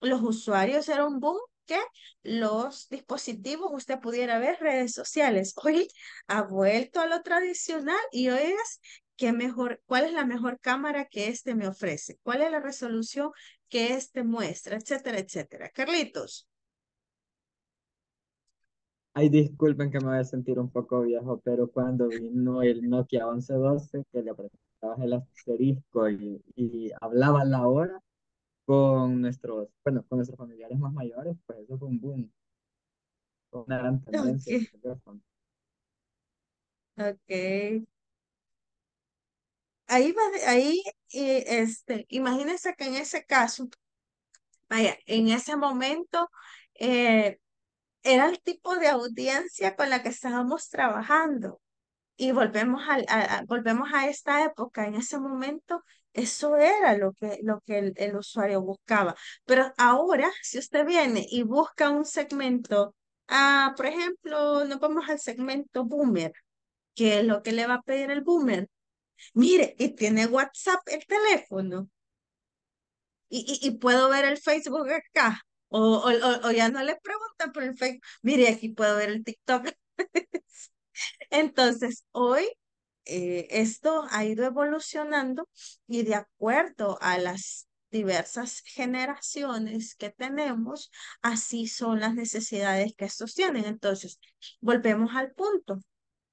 los usuarios eran un boom que los dispositivos usted pudiera ver redes sociales. Hoy ha vuelto a lo tradicional y hoy es qué mejor, cuál es la mejor cámara que este me ofrece, cuál es la resolución que este muestra, etcétera, etcétera. Carlitos. Ay, disculpen que me voy a sentir un poco viejo, pero cuando vino el Nokia 1112, que le apretabas el asterisco y, y hablaba la hora, con nuestros, bueno, con nuestros familiares más mayores, pues eso fue un boom. Una gran tendencia. Ok. Ahí va, ahí, este, imagínense que en ese caso, vaya, en ese momento, eh, era el tipo de audiencia con la que estábamos trabajando. Y volvemos a, volvemos a esta época, en ese momento, eso era lo que, lo que el, usuario buscaba. Pero ahora, si usted viene y busca un segmento, ah, por ejemplo, nos vamos al segmento boomer, ¿qué es lo que le va a pedir el boomer? Mire, y tiene WhatsApp el teléfono. Y, y, puedo ver el Facebook acá. O, o, o, ya no le preguntan por el Facebook. Mire, aquí puedo ver el TikTok. Entonces, hoy eh, esto ha ido evolucionando y de acuerdo a las diversas generaciones que tenemos, así son las necesidades que estos tienen. Entonces, volvemos al punto.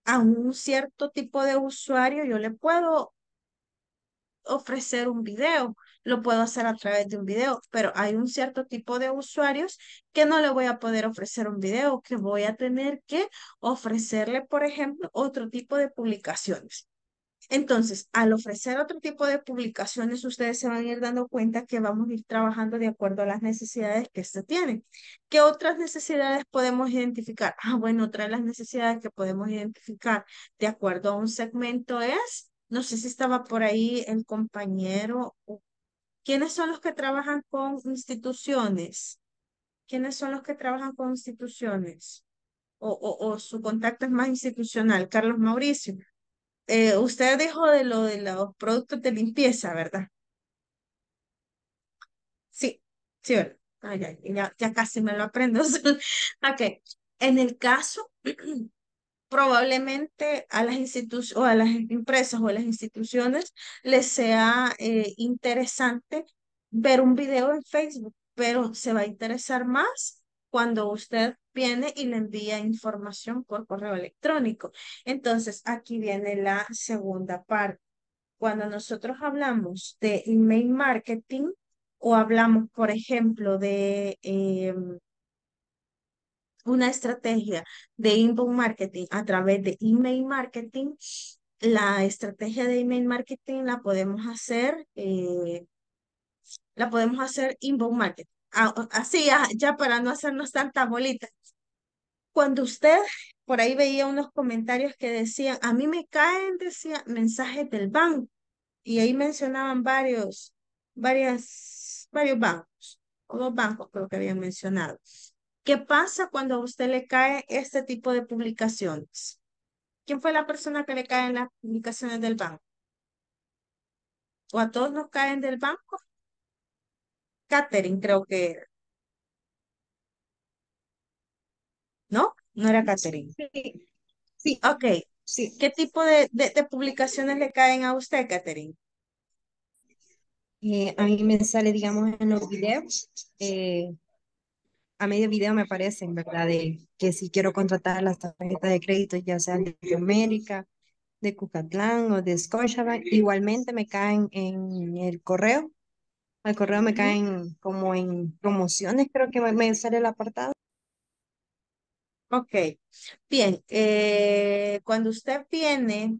A un cierto tipo de usuario yo le puedo ofrecer un video, lo puedo hacer a través de un video, pero hay un cierto tipo de usuarios que no le voy a poder ofrecer un video, que voy a tener que ofrecerle, por ejemplo, otro tipo de publicaciones. Entonces, al ofrecer otro tipo de publicaciones, ustedes se van a ir dando cuenta que vamos a ir trabajando de acuerdo a las necesidades que se tienen. ¿Qué otras necesidades podemos identificar? Ah, bueno, otra de las necesidades que podemos identificar de acuerdo a un segmento es no sé si estaba por ahí el compañero. ¿Quiénes son los que trabajan con instituciones? ¿Quiénes son los que trabajan con instituciones? O, su contacto es más institucional. Carlos Mauricio. Eh, usted dijo de lo de los productos de limpieza, ¿verdad? Sí, sí, ¿verdad? ya, ya, casi me lo aprendo. ok. En el caso, probablemente a las instituciones o a las empresas o a las instituciones les sea eh, interesante ver un video en Facebook, pero se va a interesar más cuando usted viene y le envía información por correo electrónico. Entonces, aquí viene la segunda parte. Cuando nosotros hablamos de email marketing o hablamos, por ejemplo, de em, una estrategia de inbound marketing a través de email marketing, la estrategia de email marketing la podemos hacer, eh, la podemos hacer inbound marketing. Así, ya, para no hacernos tanta bolita. Cuando usted por ahí veía unos comentarios que decían, a mí me caen, decía, mensajes del banco. Y ahí mencionaban varios, varias, varios bancos, o dos bancos creo que habían mencionado. ¿Qué pasa cuando a usted le cae este tipo de publicaciones? ¿Quién fue la persona que le cae en las publicaciones del banco? ¿O a todos nos caen del banco? Catherine creo que era. ¿No? No era Catherine. Sí. Sí. Ok. Sí. ¿Qué tipo de, publicaciones le caen a usted, Catherine? Eh, a mí me sale, digamos, en los videos, eh, a medio video me aparecen, ¿verdad? De que si quiero contratar las tarjetas de crédito, ya sean de América, de Cucatlán o de Scotiabank, igualmente me caen en el correo. Al correo me caen como en promociones, creo que me, sale el apartado. Ok, bien. Eh, cuando usted viene,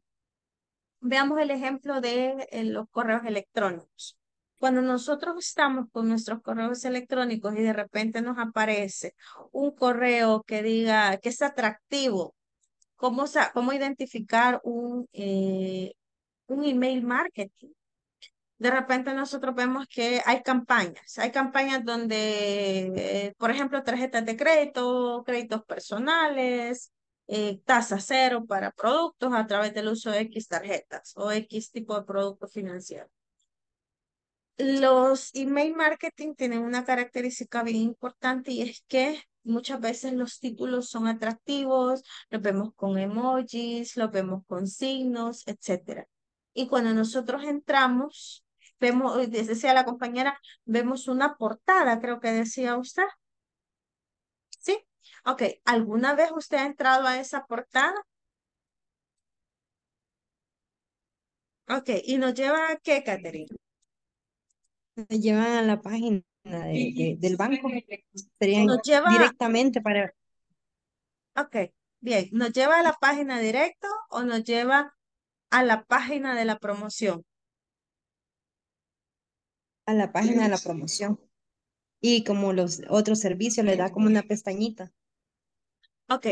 veamos el ejemplo de eh, los correos electrónicos. Cuando nosotros estamos con nuestros correos electrónicos y de repente nos aparece un correo que diga que es atractivo, ¿cómo, cómo identificar un, eh, un email marketing? De repente nosotros vemos que hay campañas, hay campañas donde, eh, por ejemplo, tarjetas de crédito, créditos personales, eh, tasa cero para productos a través del uso de X tarjetas o X tipo de producto financiero. Los email marketing tienen una característica bien importante y es que muchas veces los títulos son atractivos, los vemos con emojis, los vemos con signos, etc. Y cuando nosotros entramos, vemos, eh, decía la compañera, vemos una portada, creo que decía usted. ¿Sí? Ok, ¿alguna vez usted ha entrado a esa portada? Ok, ¿y nos lleva a qué, Catherine? llevan a la página del banco. Serían directamente para... Ok, bien. ¿Nos lleva a la página directo o nos lleva a la página de la promoción? A la página de la promoción. Y como los otros servicios, le da como una pestañita. Ok.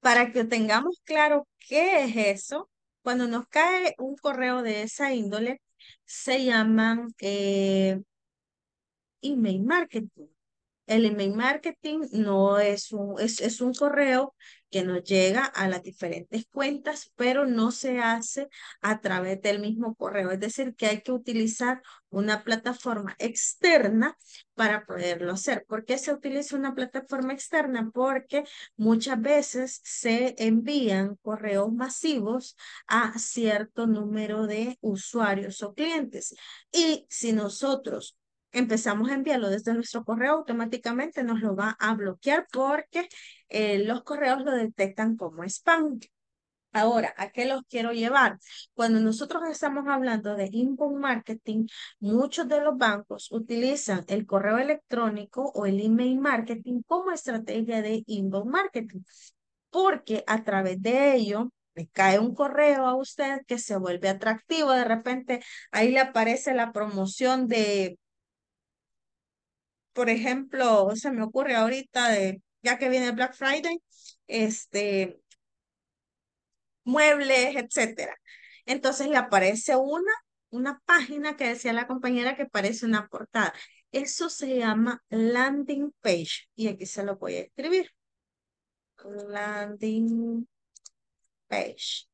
Para que tengamos claro qué es eso, cuando nos cae un correo de esa índole, se llaman eh, email marketing. El email marketing no es un, es, es un correo que nos llega a las diferentes cuentas, pero no se hace a través del mismo correo. Es decir, que hay que utilizar una plataforma externa para poderlo hacer. ¿Por qué se utiliza una plataforma externa? Porque muchas veces se envían correos masivos a cierto número de usuarios o clientes. Y si nosotros empezamos a enviarlo desde nuestro correo, automáticamente nos lo va a bloquear porque eh, los correos lo detectan como spam. Ahora, ¿a qué los quiero llevar? Cuando nosotros estamos hablando de inbound marketing, muchos de los bancos utilizan el correo electrónico o el email marketing como estrategia de inbound marketing, porque a través de ello le cae un correo a usted que se vuelve atractivo, de repente ahí le aparece la promoción de por ejemplo, se me ocurre ahorita de, ya que viene Black Friday, este, muebles, etcétera. Entonces le aparece una, una página que decía la compañera que parece una portada. Eso se llama landing page y aquí se lo voy a escribir. Landing page.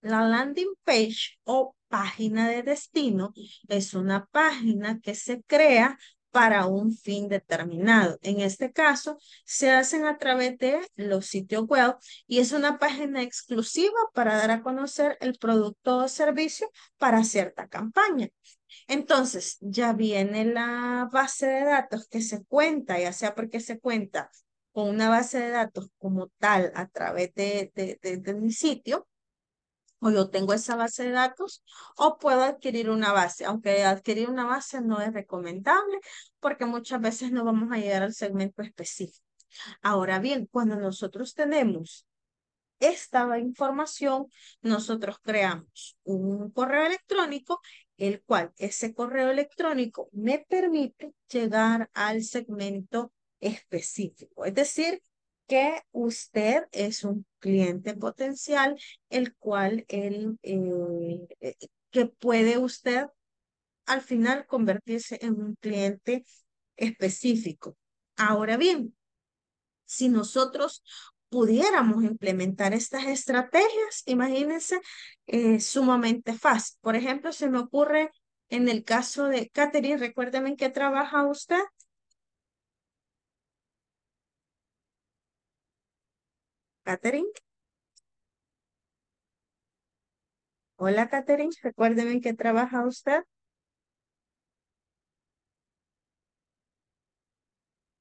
La landing page o página de destino es una página que se crea para un fin determinado. En este caso, se hacen a través de los sitios web y es una página exclusiva para dar a conocer el producto o servicio para cierta campaña. Entonces, ya viene la base de datos que se cuenta, ya sea porque se cuenta con una base de datos como tal a través de, mi sitio, o yo tengo esa base de datos o puedo adquirir una base, aunque adquirir una base no es recomendable porque muchas veces no vamos a llegar al segmento específico. Ahora bien, cuando nosotros tenemos esta información, nosotros creamos un correo electrónico, el cual ese correo electrónico me permite llegar al segmento específico. Es decir, que usted es un cliente potencial, el cual el, eh, eh, que puede usted al final convertirse en un cliente específico. Ahora bien, si nosotros pudiéramos implementar estas estrategias, imagínense, eh, sumamente fácil. Por ejemplo, se me ocurre en el caso de Catherine, recuérdeme en qué trabaja usted. Catherine. Hola, Catherine. Recuérdeme en qué trabaja usted.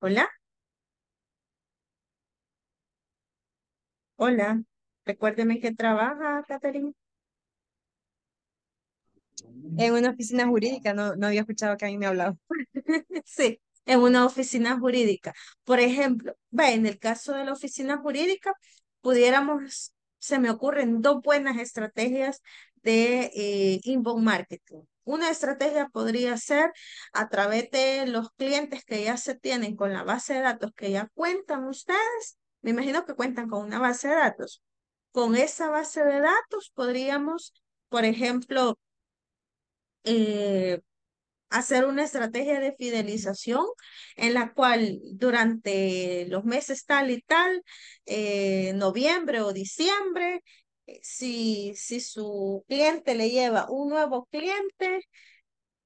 Hola. Hola. Recuérdeme en qué trabaja, Catherine. En una oficina jurídica, no, no había escuchado que a mí me hablado. sí, en una oficina jurídica. Por ejemplo, en el caso de la oficina jurídica, pudiéramos, se me ocurren dos buenas estrategias de eh, inbound marketing. Una estrategia podría ser a través de los clientes que ya se tienen con la base de datos que ya cuentan ustedes. Me imagino que cuentan con una base de datos. Con esa base de datos podríamos, por ejemplo, eh, hacer una estrategia de fidelización en la cual durante los meses tal y tal, eh, noviembre o diciembre, eh, si, si su cliente le lleva un nuevo cliente,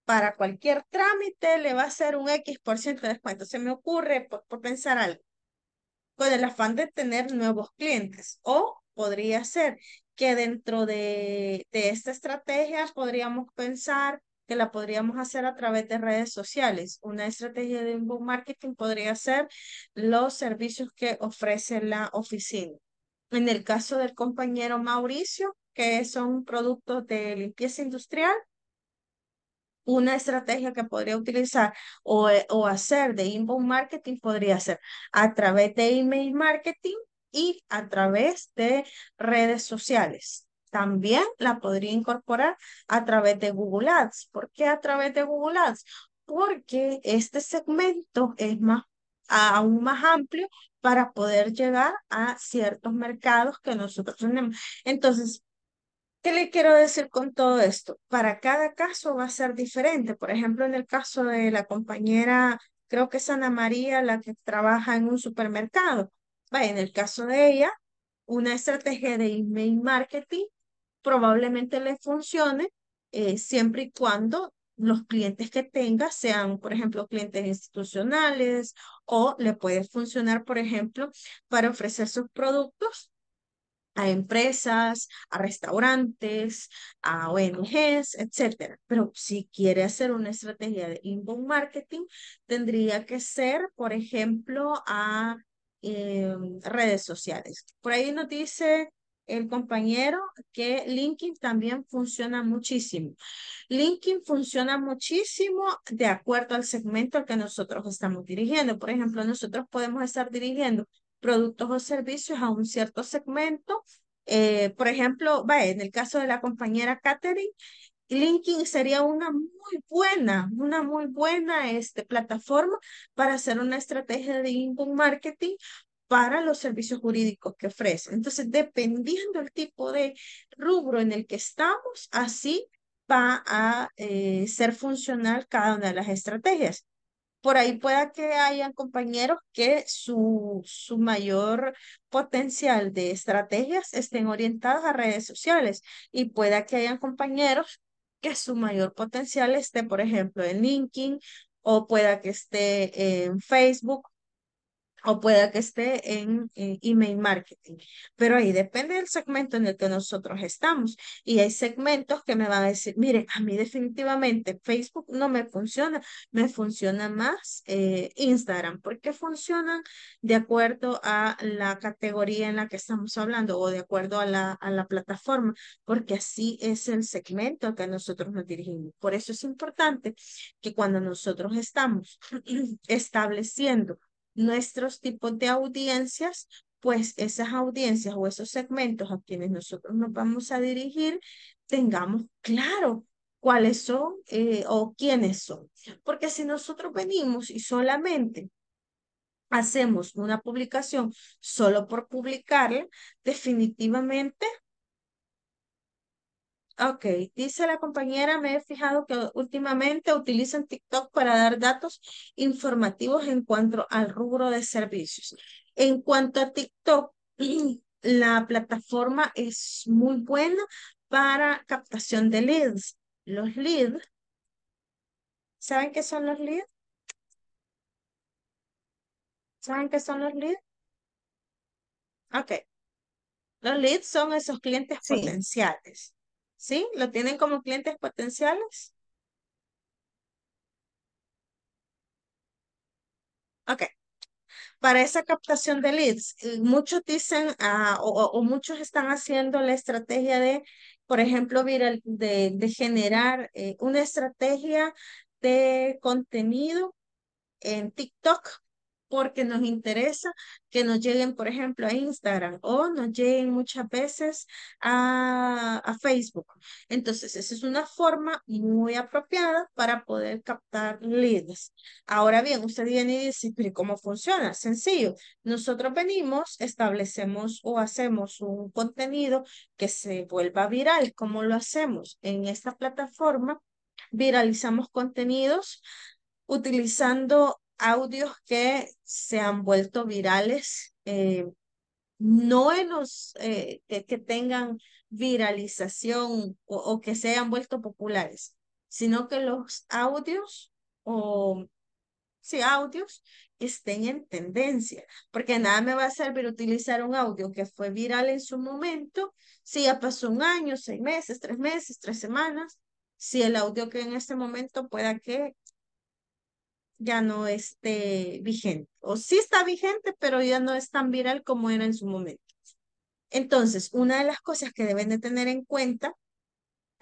para cualquier trámite le va a hacer un X por ciento de descuento. Se me ocurre por, por pensar algo, con el afán de tener nuevos clientes. O podría ser que dentro de, de esta estrategia podríamos pensar que la podríamos hacer a través de redes sociales. Una estrategia de inbound marketing podría ser los servicios que ofrece la oficina. En el caso del compañero Mauricio, que son productos de limpieza industrial, una estrategia que podría utilizar o, o hacer de inbound marketing podría ser a través de email marketing y a través de redes sociales. También la podría incorporar a través de Google Ads. ¿Por qué a través de Google Ads? Porque este segmento es más, aún más amplio para poder llegar a ciertos mercados que nosotros tenemos. Entonces, ¿Qué le quiero decir con todo esto? Para cada caso va a ser diferente. Por ejemplo, en el caso de la compañera, creo que es Ana María, la que trabaja en un supermercado. Va, en el caso de ella, una estrategia de email marketing probablemente le funcione eh, siempre y cuando los clientes que tenga sean, por ejemplo, clientes institucionales o le puede funcionar, por ejemplo, para ofrecer sus productos a empresas, a restaurantes, a ONGs, etcétera. Pero si quiere hacer una estrategia de inbound marketing, tendría que ser, por ejemplo, a em, redes sociales. Por ahí nos dice el compañero que LinkedIn también funciona muchísimo. LinkedIn funciona muchísimo de acuerdo al segmento al que nosotros estamos dirigiendo. Por ejemplo, nosotros podemos estar dirigiendo productos o servicios a un cierto segmento. Eh, por ejemplo, en el caso de la compañera Catherine, LinkedIn sería una muy buena, una muy buena este, plataforma para hacer una estrategia de inbound marketing para los servicios jurídicos que ofrece. Entonces, dependiendo del tipo de rubro en el que estamos, así va a eh, ser funcional cada una de las estrategias. Por ahí pueda que hayan compañeros que su, su mayor potencial de estrategias estén orientados a redes sociales y pueda que hayan compañeros que su mayor potencial esté, por ejemplo, en LinkedIn o pueda que esté en Facebook o pueda que esté en, email marketing. Pero ahí depende del segmento en el que nosotros estamos. Y hay segmentos que me van a decir, mire, a mí definitivamente Facebook no me funciona, me funciona más eh, Instagram, porque funcionan de acuerdo a la categoría en la que estamos hablando o de acuerdo a la, a la plataforma, porque así es el segmento al que nosotros nos dirigimos. Por eso es importante que cuando nosotros estamos estableciendo nuestros tipos de audiencias, pues esas audiencias o esos segmentos a quienes nosotros nos vamos a dirigir, tengamos claro cuáles son eh, o quiénes son. Porque si nosotros venimos y solamente hacemos una publicación solo por publicarla, definitivamente Ok, dice la compañera, me he fijado que últimamente utilizan TikTok para dar datos informativos en cuanto al rubro de servicios. En cuanto a TikTok, la plataforma es muy buena para captación de leads. Los leads, ¿saben qué son los leads? ¿Saben qué son los leads? Ok. Los leads son esos clientes potenciales. ¿Sí? ¿Lo tienen como clientes potenciales? Ok. Para esa captación de leads, eh, muchos dicen ah, o, muchos están haciendo la estrategia de, por ejemplo, viral, de, de generar eh, una estrategia de contenido en TikTok porque nos interesa que nos lleguen, por ejemplo, a Instagram o nos lleguen muchas veces a, a Facebook. Entonces, esa es una forma muy apropiada para poder captar leads. Ahora bien, usted viene y dice, pero ¿cómo funciona? Sencillo. Nosotros venimos, establecemos o hacemos un contenido que se vuelva viral. ¿Cómo lo hacemos? En esta plataforma viralizamos contenidos utilizando audios que se han vuelto virales, eh, no en los eh, que, tengan viralización o, que se hayan vuelto populares, sino que los audios o sí, audios estén en tendencia, porque nada me va a servir utilizar un audio que fue viral en su momento, si ya pasó un año, seis meses, tres meses, tres semanas, si el audio que en este momento pueda que ya no esté vigente. O sí está vigente, pero ya no es tan viral como era en su momento. Entonces, una de las cosas que deben de tener en cuenta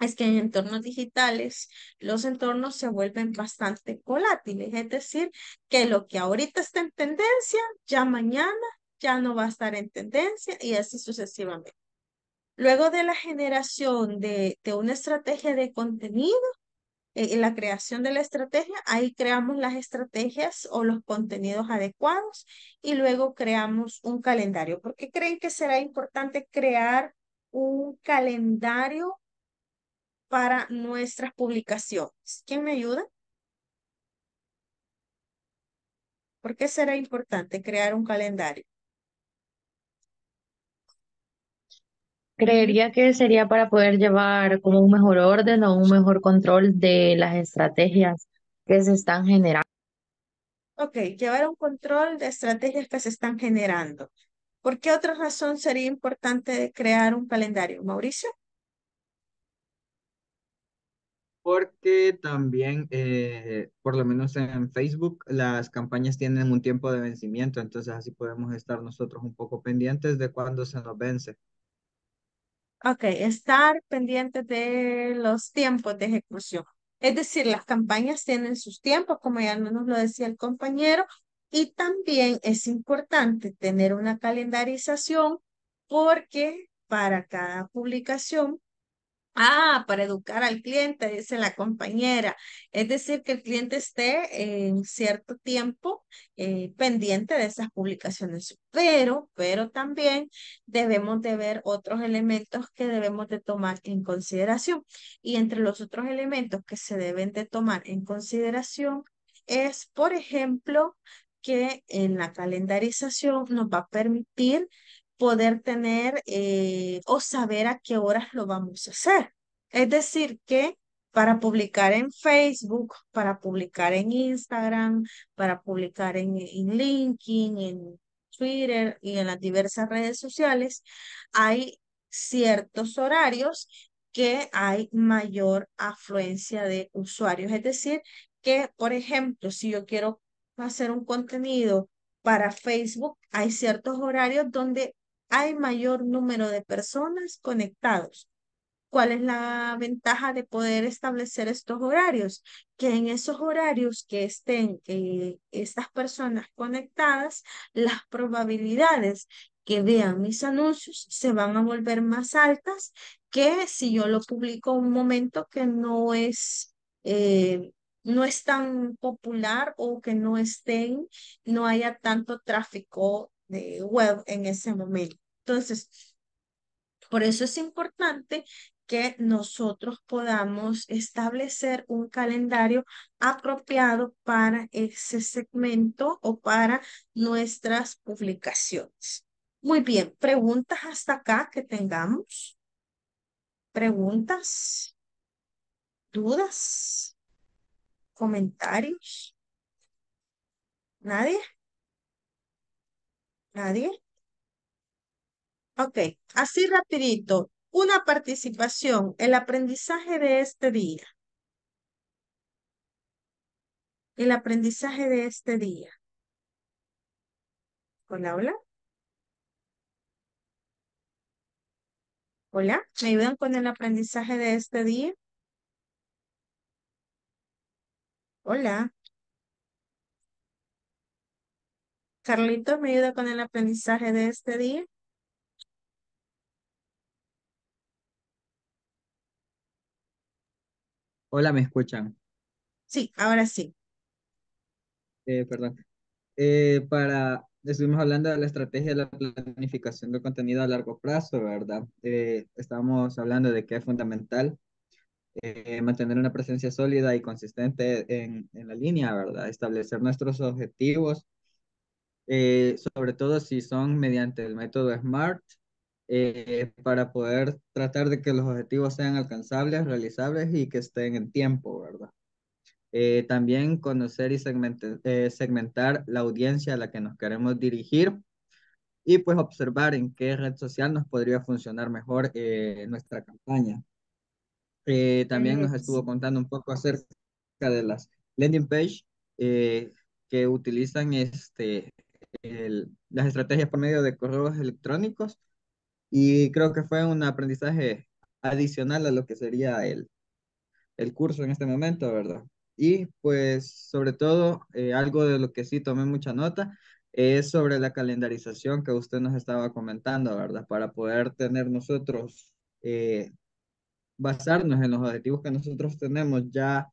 es que en entornos digitales los entornos se vuelven bastante volátiles, es decir, que lo que ahorita está en tendencia, ya mañana ya no va a estar en tendencia y así sucesivamente. Luego de la generación de, de una estrategia de contenido, en la creación de la estrategia, ahí creamos las estrategias o los contenidos adecuados y luego creamos un calendario. ¿Por qué creen que será importante crear un calendario para nuestras publicaciones? ¿Quién me ayuda? ¿Por qué será importante crear un calendario? Creería que sería para poder llevar como un mejor orden o un mejor control de las estrategias que se están generando. Ok, llevar un control de estrategias que se están generando. ¿Por qué otra razón sería importante crear un calendario, Mauricio? Porque también, eh, por lo menos en Facebook, las campañas tienen un tiempo de vencimiento, entonces así podemos estar nosotros un poco pendientes de cuándo se nos vence. Ok, estar pendientes de los tiempos de ejecución. Es decir, las campañas tienen sus tiempos, como ya nos lo decía el compañero, y también es importante tener una calendarización porque para cada publicación Ah, para educar al cliente, dice la compañera. Es decir, que el cliente esté en cierto tiempo eh, pendiente de esas publicaciones. Pero, pero también debemos de ver otros elementos que debemos de tomar en consideración. Y entre los otros elementos que se deben de tomar en consideración es, por ejemplo, que en la calendarización nos va a permitir poder tener eh, o saber a qué horas lo vamos a hacer. Es decir, que para publicar en Facebook, para publicar en Instagram, para publicar en, en LinkedIn, en Twitter y en las diversas redes sociales, hay ciertos horarios que hay mayor afluencia de usuarios. Es decir, que, por ejemplo, si yo quiero hacer un contenido para Facebook, hay ciertos horarios donde hay mayor número de personas conectados. ¿Cuál es la ventaja de poder establecer estos horarios? Que en esos horarios que estén eh, estas personas conectadas, las probabilidades que vean mis anuncios se van a volver más altas que si yo lo publico un momento que no es, eh, no es tan popular o que no estén, no haya tanto tráfico de web en ese momento. Entonces, por eso es importante que nosotros podamos establecer un calendario apropiado para ese segmento o para nuestras publicaciones. Muy bien, preguntas hasta acá que tengamos. ¿Preguntas? ¿Dudas? ¿Comentarios? ¿Nadie? ¿Nadie? Ok, así rapidito una participación, el aprendizaje de este día. El aprendizaje de este día. Hola, hola. Hola, ¿me ayudan con el aprendizaje de este día? Hola. Carlito, ¿me ayuda con el aprendizaje de este día? Hola, ¿me escuchan? Sí, ahora sí. Eh, perdón. Eh, para, estuvimos hablando de la estrategia de la planificación de contenido a largo plazo, ¿verdad? Eh, estamos hablando de que es fundamental mantener una presencia sólida y consistente en, en, la línea, ¿verdad? Establecer nuestros objetivos, sobre todo si son mediante el método SMART, eh, para poder tratar de que los objetivos sean alcanzables, realizables y que estén en tiempo, ¿verdad? Eh, también conocer y eh, segmentar la audiencia a la que nos queremos dirigir y pues observar en qué red social nos podría funcionar mejor nuestra campaña. también nos estuvo contando un poco acerca de las landing page que utilizan este, las estrategias por medio de correos electrónicos y creo que fue un aprendizaje adicional a lo que sería el, el curso en este momento, ¿verdad? Y pues sobre todo, eh, algo de lo que sí tomé mucha nota es sobre la calendarización que usted nos estaba comentando, ¿verdad? Para poder tener nosotros, eh, basarnos en los objetivos que nosotros tenemos ya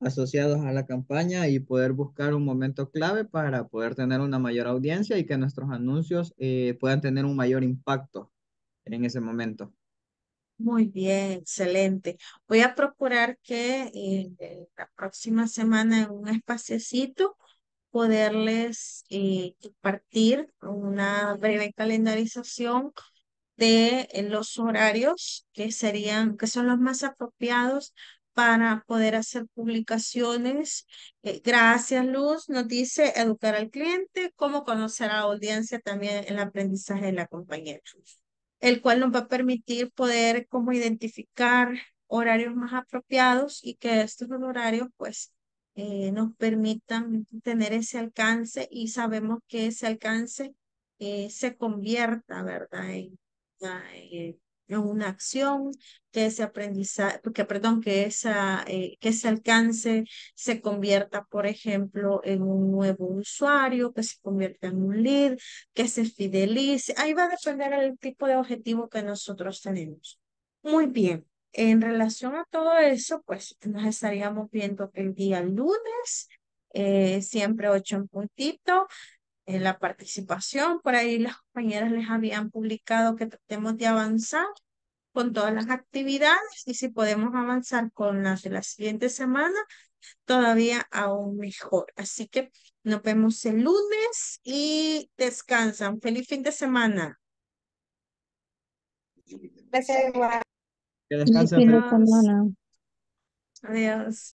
asociados a la campaña y poder buscar un momento clave para poder tener una mayor audiencia y que nuestros anuncios eh, puedan tener un mayor impacto en ese momento. Muy bien, excelente. Voy a procurar que eh, la próxima semana en un espaciocito poderles eh, compartir una breve calendarización de eh, los horarios que serían, que son los más apropiados para poder hacer publicaciones. gracias, Luz. Nos dice educar al cliente, cómo conocer a la audiencia también el aprendizaje de la compañera el cual nos va a permitir poder como identificar horarios más apropiados y que estos horarios pues eh, nos permitan tener ese alcance y sabemos que ese alcance eh, se convierta, ¿verdad? En, en una acción, que ese aprendizaje, que, perdón, que, esa, eh, que ese alcance se convierta, por ejemplo, en un nuevo usuario, que se convierta en un lead, que se fidelice. Ahí va a depender el tipo de objetivo que nosotros tenemos. Muy bien. En relación a todo eso, pues nos estaríamos viendo el día lunes, eh, siempre ocho en puntito en la participación. Por ahí las compañeras les habían publicado que tratemos de avanzar con todas las actividades y si podemos avanzar con las de la siguiente semana, todavía aún mejor. Así que nos vemos el lunes y descansan. Feliz fin de semana. Gracias, Feliz fin de semana. Adiós.